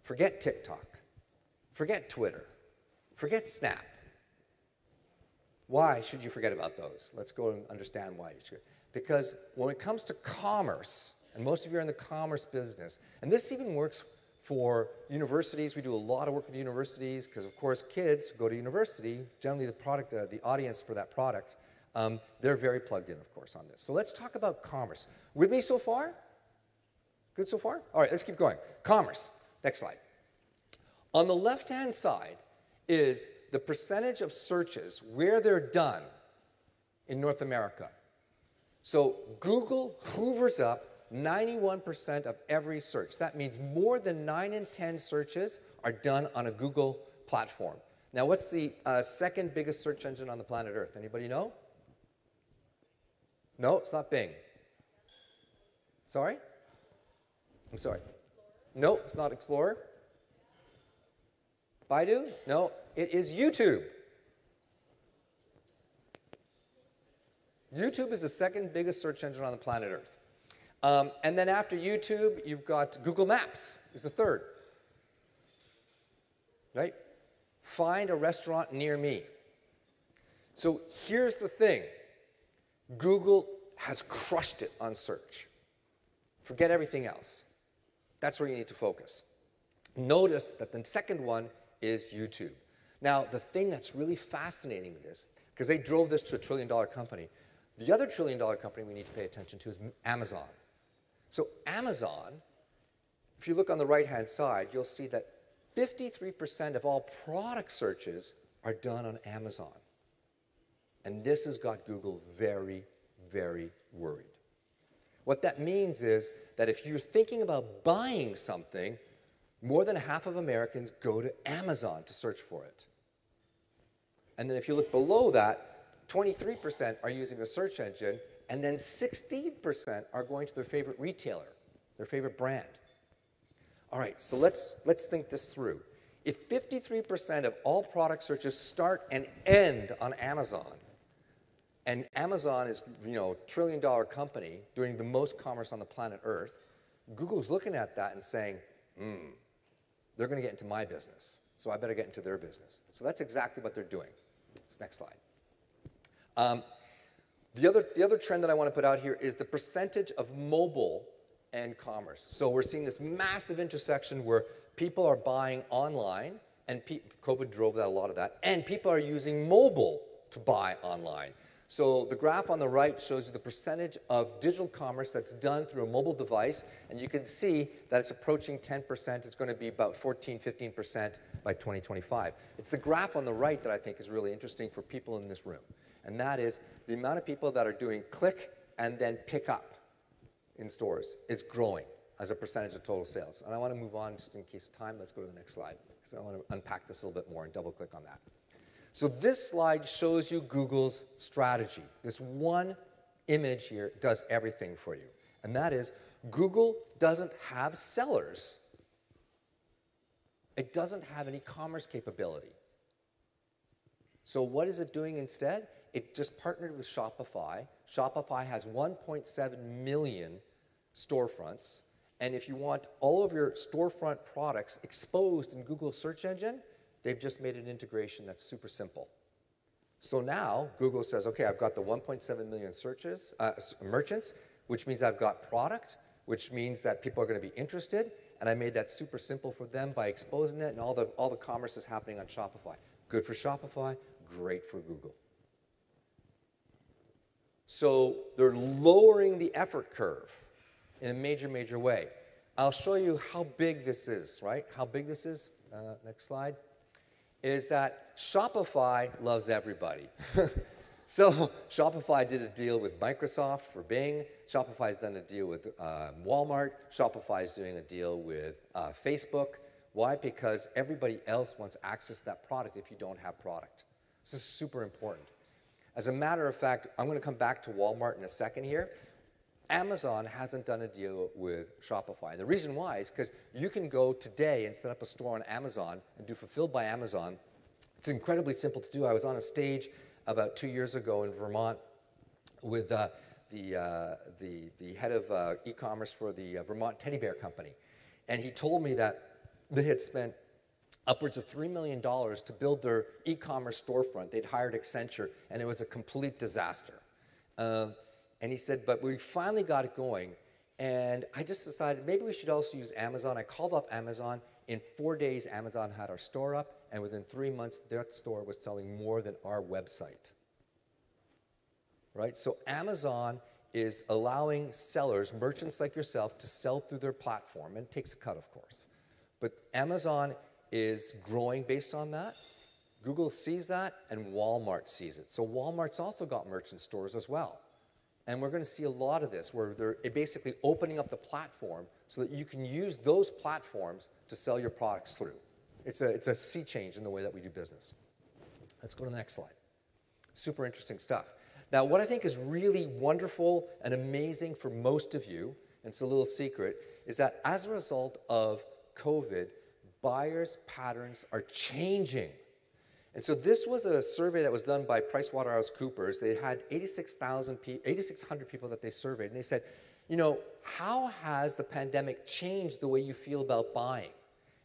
Forget TikTok. Forget Twitter. Forget Snap. Why should you forget about those? Let's go and understand why you should. Because when it comes to commerce, and most of you are in the commerce business, and this even works for universities. We do a lot of work with universities because, of course, kids go to university. Generally, the product, uh, the audience for that product, um, they're very plugged in, of course, on this. So let's talk about commerce. With me so far? Good so far? All right, let's keep going. Commerce. Next slide. On the left-hand side is the percentage of searches where they're done in North America. So Google hoovers up 91% of every search. That means more than 9 in 10 searches are done on a Google platform. Now, what's the uh, second biggest search engine on the planet Earth? Anybody know? No, it's not Bing. Sorry? I'm sorry. No, it's not Explorer. Baidu? No, it is YouTube. YouTube is the second biggest search engine on the planet Earth. Um, and then after YouTube, you've got Google Maps is the third. Right? Find a restaurant near me. So here's the thing Google has crushed it on search. Forget everything else. That's where you need to focus. Notice that the second one is YouTube. Now, the thing that's really fascinating with this, because they drove this to a trillion dollar company, the other trillion dollar company we need to pay attention to is Amazon. So Amazon, if you look on the right-hand side, you'll see that 53% of all product searches are done on Amazon. And this has got Google very, very worried. What that means is that if you're thinking about buying something, more than half of Americans go to Amazon to search for it. And then if you look below that, 23% are using a search engine, and then 16% are going to their favorite retailer, their favorite brand. All right, so let's, let's think this through. If 53% of all product searches start and end on Amazon, and Amazon is, you know, a trillion dollar company doing the most commerce on the planet Earth, Google's looking at that and saying, hmm, they're going to get into my business, so I better get into their business. So that's exactly what they're doing. Next slide. Um, the other, the other trend that I want to put out here is the percentage of mobile and commerce. So we're seeing this massive intersection where people are buying online, and COVID drove that a lot of that, and people are using mobile to buy online. So the graph on the right shows you the percentage of digital commerce that's done through a mobile device, and you can see that it's approaching 10%. It's going to be about 14, 15% by 2025. It's the graph on the right that I think is really interesting for people in this room and that is the amount of people that are doing click and then pick up in stores is growing as a percentage of total sales. And I want to move on just in case of time. Let's go to the next slide because I want to unpack this a little bit more and double click on that. So this slide shows you Google's strategy. This one image here does everything for you. And that is Google doesn't have sellers. It doesn't have any commerce capability. So what is it doing instead? it just partnered with Shopify. Shopify has 1.7 million storefronts. And if you want all of your storefront products exposed in Google search engine, they've just made an integration that's super simple. So now Google says, okay, I've got the 1.7 million searches, uh, merchants, which means I've got product, which means that people are going to be interested, and I made that super simple for them by exposing it, and all the, all the commerce is happening on Shopify. Good for Shopify, great for Google. So they're lowering the effort curve in a major, major way. I'll show you how big this is, right? How big this is. Uh, next slide. Is that Shopify loves everybody. So Shopify did a deal with Microsoft for Bing. Shopify's done a deal with uh, Walmart. Shopify is doing a deal with uh, Facebook. Why? Because everybody else wants access to that product if you don't have product. This is super important. As a matter of fact, I'm going to come back to Walmart in a second here. Amazon hasn't done a deal with Shopify. And the reason why is because you can go today and set up a store on Amazon and do fulfilled by Amazon. It's incredibly simple to do. I was on a stage about two years ago in Vermont with uh, the, uh, the, the head of uh, e-commerce for the uh, Vermont Teddy Bear Company. And he told me that they had spent upwards of $3 million to build their e-commerce storefront. They'd hired Accenture, and it was a complete disaster. Um, and he said, but we finally got it going, and I just decided maybe we should also use Amazon. I called up Amazon. In four days, Amazon had our store up, and within three months, that store was selling more than our website. Right? So Amazon is allowing sellers, merchants like yourself, to sell through their platform, and it takes a cut, of course. But Amazon is growing based on that. Google sees that, and Walmart sees it. So Walmart's also got merchant stores as well. And we're going to see a lot of this where they're basically opening up the platform so that you can use those platforms to sell your products through. It's a, it's a sea change in the way that we do business. Let's go to the next slide. Super interesting stuff. Now, what I think is really wonderful and amazing for most of you, and it's a little secret, is that as a result of COVID, buyers' patterns are changing. And so this was a survey that was done by PricewaterhouseCoopers. They had 86,000 8,600 people that they surveyed, and they said, you know, how has the pandemic changed the way you feel about buying?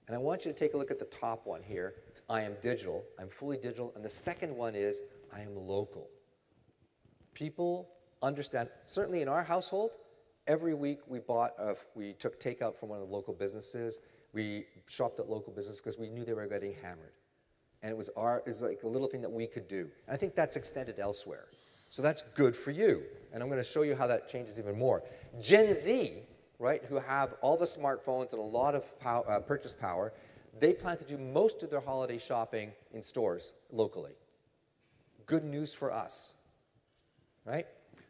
And I want you to take a look at the top one here. It's I am digital. I'm fully digital. And the second one is I am local. People understand, certainly in our household, every week we bought, a, we took takeout from one of the local businesses. We shopped at local businesses because we knew they were getting hammered. And it was our, it's like a little thing that we could do. And I think that's extended elsewhere. So that's good for you. And I'm going to show you how that changes even more. Gen Z, right, who have all the smartphones and a lot of pow uh, purchase power, they plan to do most of their holiday shopping in stores locally. Good news for us, right?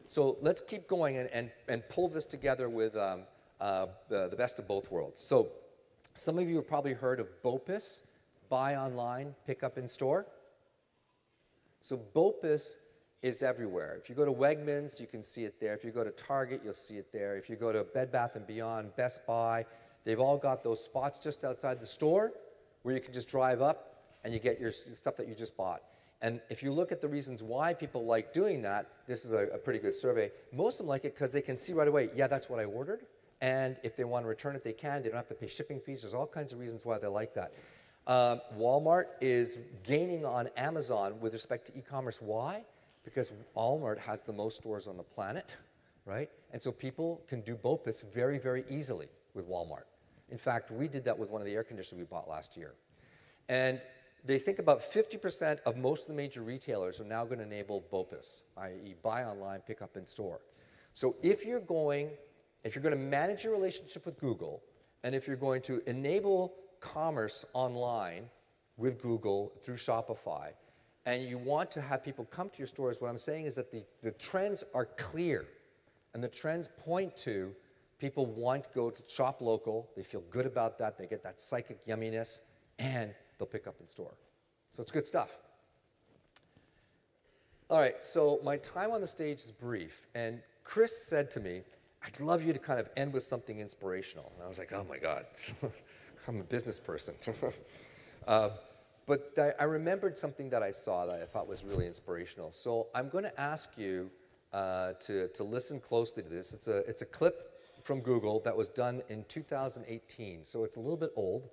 So let's keep going and, and, and pull this together with um, uh, the, the best of both worlds. So some of you have probably heard of BOPIS, buy online, pick up in store. So BOPIS is everywhere. If you go to Wegmans, you can see it there. If you go to Target, you'll see it there. If you go to Bed Bath & Beyond, Best Buy, they've all got those spots just outside the store where you can just drive up and you get your stuff that you just bought. And if you look at the reasons why people like doing that, this is a, a pretty good survey. Most of them like it because they can see right away, yeah, that's what I ordered. And if they want to return it, they can. They don't have to pay shipping fees. There's all kinds of reasons why they like that. Uh, Walmart is gaining on Amazon with respect to e-commerce. Why? Because Walmart has the most stores on the planet, right? And so people can do BOPIS very, very easily with Walmart. In fact, we did that with one of the air conditioners we bought last year. And they think about 50% of most of the major retailers are now going to enable BOPIS, i.e. buy online, pick up in store. So if you're going if you're going to manage your relationship with Google, and if you're going to enable commerce online with Google through Shopify, and you want to have people come to your stores, what I'm saying is that the, the trends are clear. And the trends point to people want to go to shop local, they feel good about that, they get that psychic yumminess, and they'll pick up in store. So it's good stuff. All right, so my time on the stage is brief, and Chris said to me, I'd love you to kind of end with something inspirational. And I was like, oh my God, I'm a business person. uh, but I, remembered something that I saw that I thought was really inspirational. So I'm going to ask you uh, to, to listen closely to this. It's a, it's a clip from Google that was done in 2018. So it's a little bit old,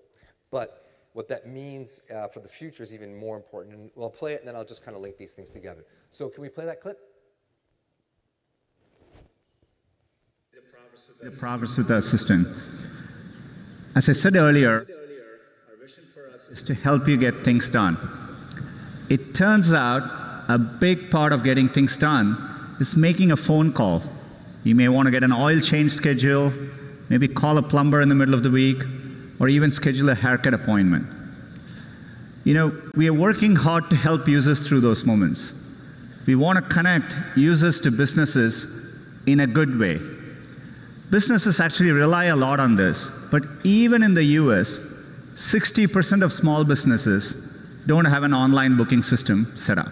but what that means uh, for the future is even more important. And we'll play it and then I'll just kind of link these things together. So can we play that clip? the progress with the assistant. As I said earlier, our vision for us is to help you get things done. It turns out a big part of getting things done is making a phone call. You may want to get an oil change schedule, maybe call a plumber in the middle of the week, or even schedule a haircut appointment. You know, we are working hard to help users through those moments. We want to connect users to businesses in a good way. Businesses actually rely a lot on this, but even in the US, 60% of small businesses don't have an online booking system set up.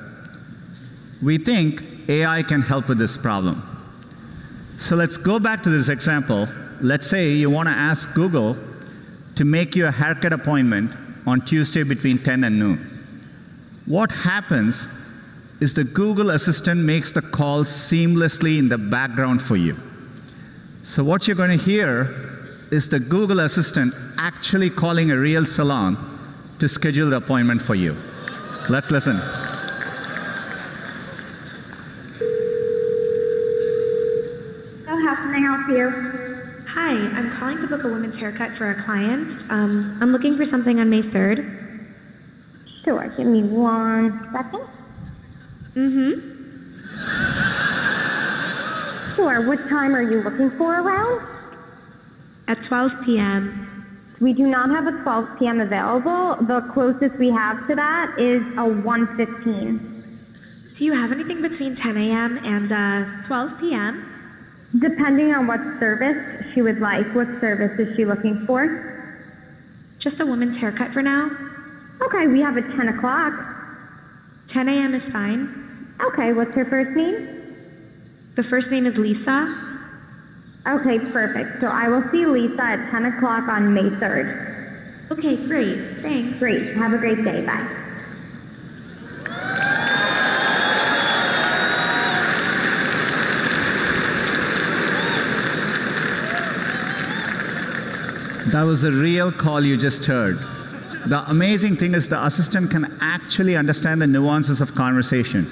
We think AI can help with this problem. So let's go back to this example. Let's say you want to ask Google to make you a haircut appointment on Tuesday between 10 and noon. What happens is the Google Assistant makes the call seamlessly in the background for you. So what you're going to hear is the Google Assistant actually calling a real salon to schedule the appointment for you. Let's listen. So how can I help you? Hi, I'm calling to book a women's haircut for a client. Um, I'm looking for something on May 3rd. Sure, give me one second. Mm-hmm. Sure, what time are you looking for around? At 12 p.m. We do not have a 12 p.m. available. The closest we have to that is a 1.15. Do you have anything between 10 a.m. and uh, 12 p.m.? Depending on what service she would like. What service is she looking for? Just a woman's haircut for now. Okay, we have a 10 o'clock. 10 a.m. is fine. Okay, what's her first name? The first name is Lisa. Okay, perfect. So I will see Lisa at 10 o'clock on May 3rd. Okay, great. Thanks. Great. Have a great day. Bye. That was a real call you just heard. The amazing thing is the assistant can actually understand the nuances of conversation.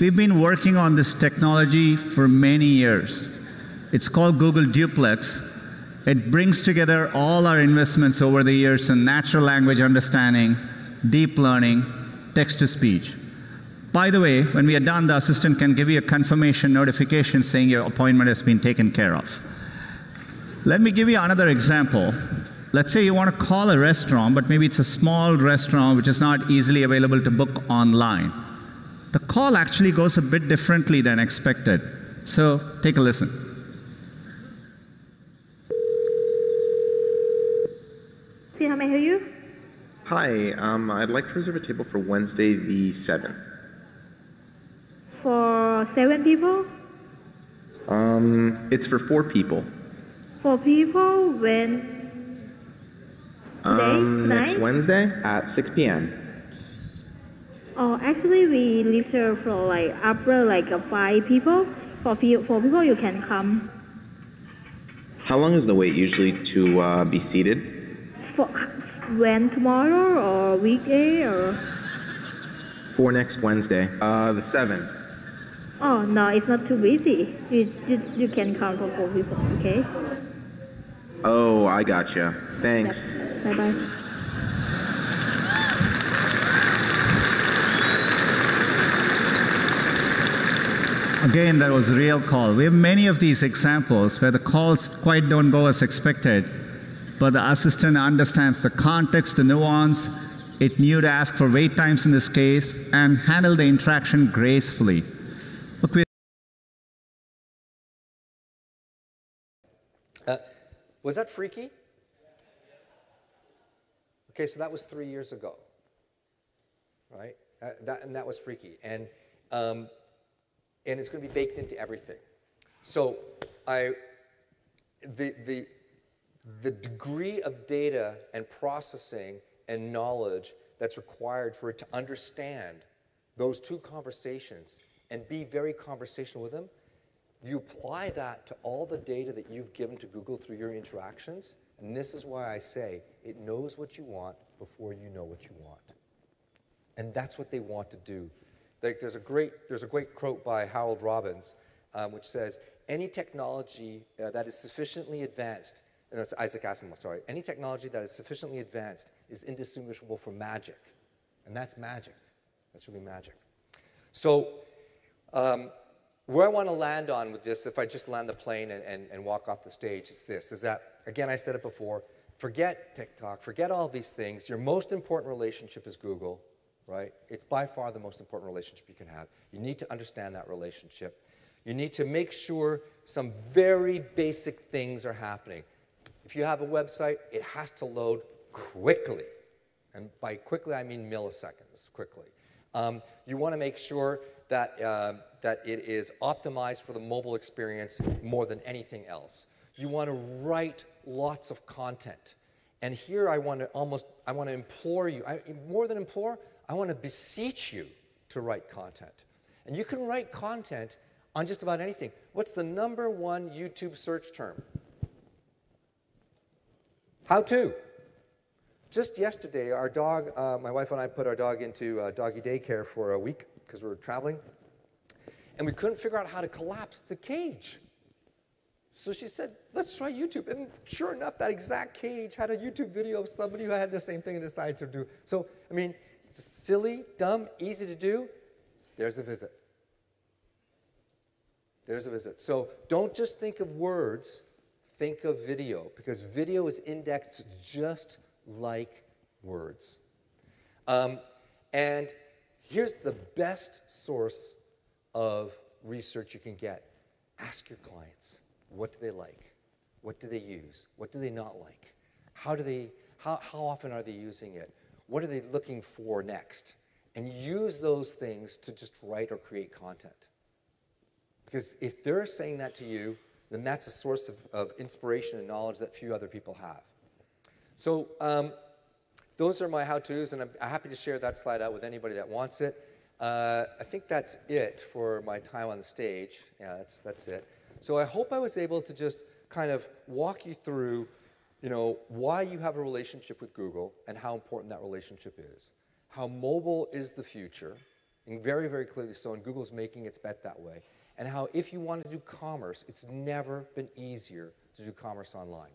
We've been working on this technology for many years. It's called Google Duplex. It brings together all our investments over the years in natural language understanding, deep learning, text to speech. By the way, when we are done, the assistant can give you a confirmation notification saying your appointment has been taken care of. Let me give you another example. Let's say you want to call a restaurant, but maybe it's a small restaurant which is not easily available to book online. The call actually goes a bit differently than expected. So take a listen. See how may I hear you? Hi, um, I'd like to reserve a table for Wednesday the 7th. For seven people? Um, it's for four people. Four people when? Um, next Tonight? Wednesday at 6 p.m. Oh, actually, we leave here for like upper like uh, five people. For few, for people, you can come. How long is the wait usually to uh, be seated? For when tomorrow or weekday or? For next Wednesday, uh, the 7th. Oh no, it's not too busy. You you, you can come for four people. Okay. Oh, I gotcha. Thanks. Bye bye. Again, that was a real call. We have many of these examples where the calls quite don't go as expected, but the assistant understands the context, the nuance. It knew to ask for wait times in this case and handle the interaction gracefully. Look, Uh, was that freaky? Okay, so that was three years ago, right? Uh, that, and that was freaky. And, um, and it's going to be baked into everything. So I, the, the, the degree of data and processing and knowledge that's required for it to understand those two conversations and be very conversational with them, you apply that to all the data that you've given to Google through your interactions, and this is why I say it knows what you want before you know what you want. And that's what they want to do. Like, there's, a great, there's a great quote by Harold Robbins, um, which says, any technology uh, that is sufficiently advanced, it's Isaac Asimov, sorry, any technology that is sufficiently advanced is indistinguishable from magic. And that's magic. That's really magic. So, um, where I want to land on with this, if I just land the plane and, and, and walk off the stage, it's this, is that, again, I said it before, forget TikTok, forget all these things. Your most important relationship is Google. right? It's by far the most important relationship you can have. You need to understand that relationship. You need to make sure some very basic things are happening. If you have a website, it has to load quickly. And by quickly, I mean milliseconds quickly. Um, you want to make sure that, uh, that it is optimized for the mobile experience more than anything else. You want to write lots of content. And here I want to almost, I want to implore you, I, more than implore, I want to beseech you to write content. And you can write content on just about anything. What's the number one YouTube search term? How to. Just yesterday, our dog, uh, my wife and I put our dog into uh, doggy daycare for a week because we were traveling, and we couldn't figure out how to collapse the cage. So she said, let's try YouTube. And sure enough, that exact cage had a YouTube video of somebody who had the same thing and decided to do. So, I mean, silly, dumb, easy to do. There's a visit. There's a visit. So don't just think of words, think of video, because video is indexed just like words. Um, and here's the best source of research you can get ask your clients what do they like? What do they use? What do they not like? How, do they, how, how often are they using it? What are they looking for next? And use those things to just write or create content. Because if they're saying that to you, then that's a source of, of inspiration and knowledge that few other people have. So um, those are my how-tos, and I'm happy to share that slide out with anybody that wants it. Uh, I think that's it for my time on the stage. Yeah, that's, that's it. So I hope I was able to just kind of walk you through, you know, why you have a relationship with Google and how important that relationship is. How mobile is the future, and very, very clearly so, and Google's making its bet that way and how if you want to do commerce, it's never been easier to do commerce online.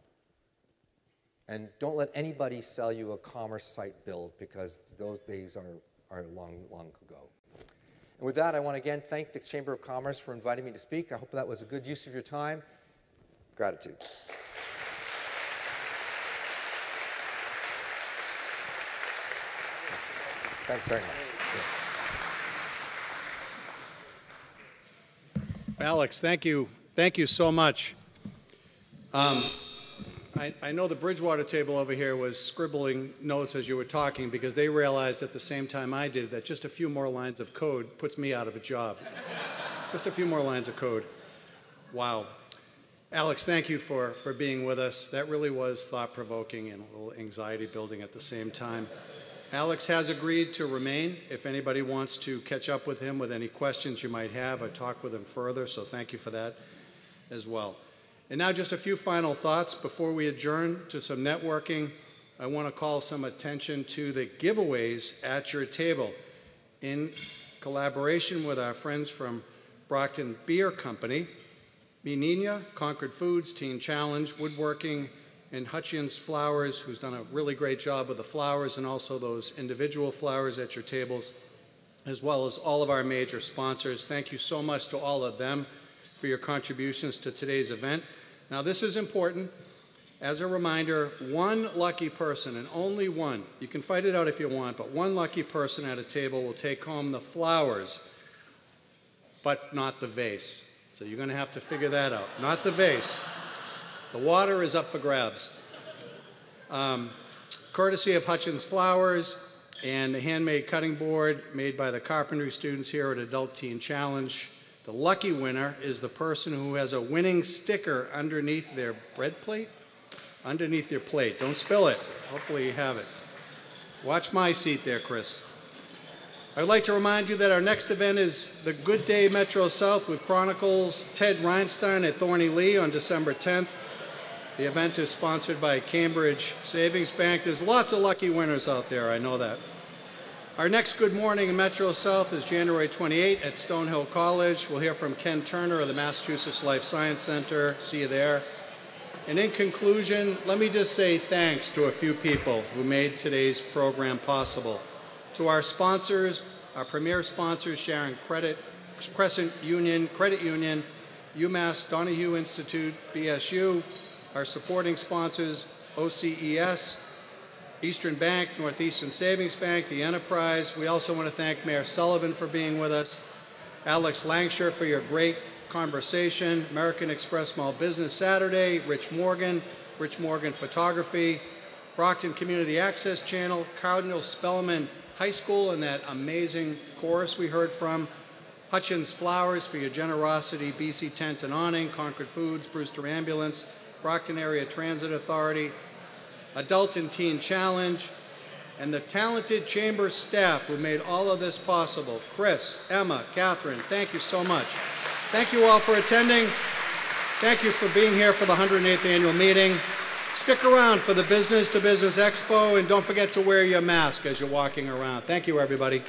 And don't let anybody sell you a commerce site build because those days are, are long, long ago. And with that, I want to again thank the Chamber of Commerce for inviting me to speak. I hope that was a good use of your time. Gratitude. Thanks very much. Alex, thank you. Thank you so much. Um, I, I, know the Bridgewater table over here was scribbling notes as you were talking because they realized at the same time I did that just a few more lines of code puts me out of a job. just a few more lines of code. Wow. Alex, thank you for, for being with us. That really was thought provoking and a little anxiety building at the same time. Alex has agreed to remain. If anybody wants to catch up with him with any questions you might have or talk with him further, so thank you for that as well. And now just a few final thoughts before we adjourn to some networking. I want to call some attention to the giveaways at your table. In collaboration with our friends from Brockton Beer Company, Menina, Concord Foods, Teen Challenge, Woodworking, and Hutchins Flowers, who's done a really great job with the flowers and also those individual flowers at your tables, as well as all of our major sponsors. Thank you so much to all of them for your contributions to today's event. Now, this is important. As a reminder, one lucky person, and only one, you can fight it out if you want, but one lucky person at a table will take home the flowers, but not the vase. So you're going to have to figure that out. Not the vase. The water is up for grabs. Um, courtesy of Hutchins Flowers and the handmade cutting board made by the carpentry students here at Adult Teen Challenge. The lucky winner is the person who has a winning sticker underneath their bread plate. Underneath your plate. Don't spill it. Hopefully you have it. Watch my seat there, Chris. I'd like to remind you that our next event is the Good Day Metro South with Chronicles Ted Reinstein at Thorny Lea on December 10th. The event is sponsored by Cambridge Savings Bank. There's lots of lucky winners out there, I know that. Our next Good Morning in Metro South is January 28 at Stonehill College. We'll hear from Kenn Turner of the Massachusetts Life Science Center. See you there. And in conclusion, let me just say thanks to a few people who made today's program possible. To our sponsors, our premier sponsors, Sharon Credit, Crescent Union, Credit Union, UMass Donahue Institute, BSU, our supporting sponsors, OCES, Eastern Bank, North Easton Savings Bank, the Enterprise. We also want to thank Mayor Sullivan for being with us, Alex Langshur for your great conversation, American Express Small Business Saturday, Rich Morgan, Rich Morgan Photography, Brockton Community Access Channel, Cardinal Spellman High School, and that amazing chorus we heard from, Hutchins Flowers for your generosity, BC Tent and Awning, Concord Foods, Brewster Ambulance, Brockton Area Transit Authority, Adult and Teen Challenge, and the talented chamber staff who made all of this possible. Chris, Emma, Catherine, thank you so much. Thank you all for attending. Thank you for being here for the 108th annual meeting. Stick around for the Business to Business Expo and don't forget to wear your mask as you're walking around. Thank you, everybody.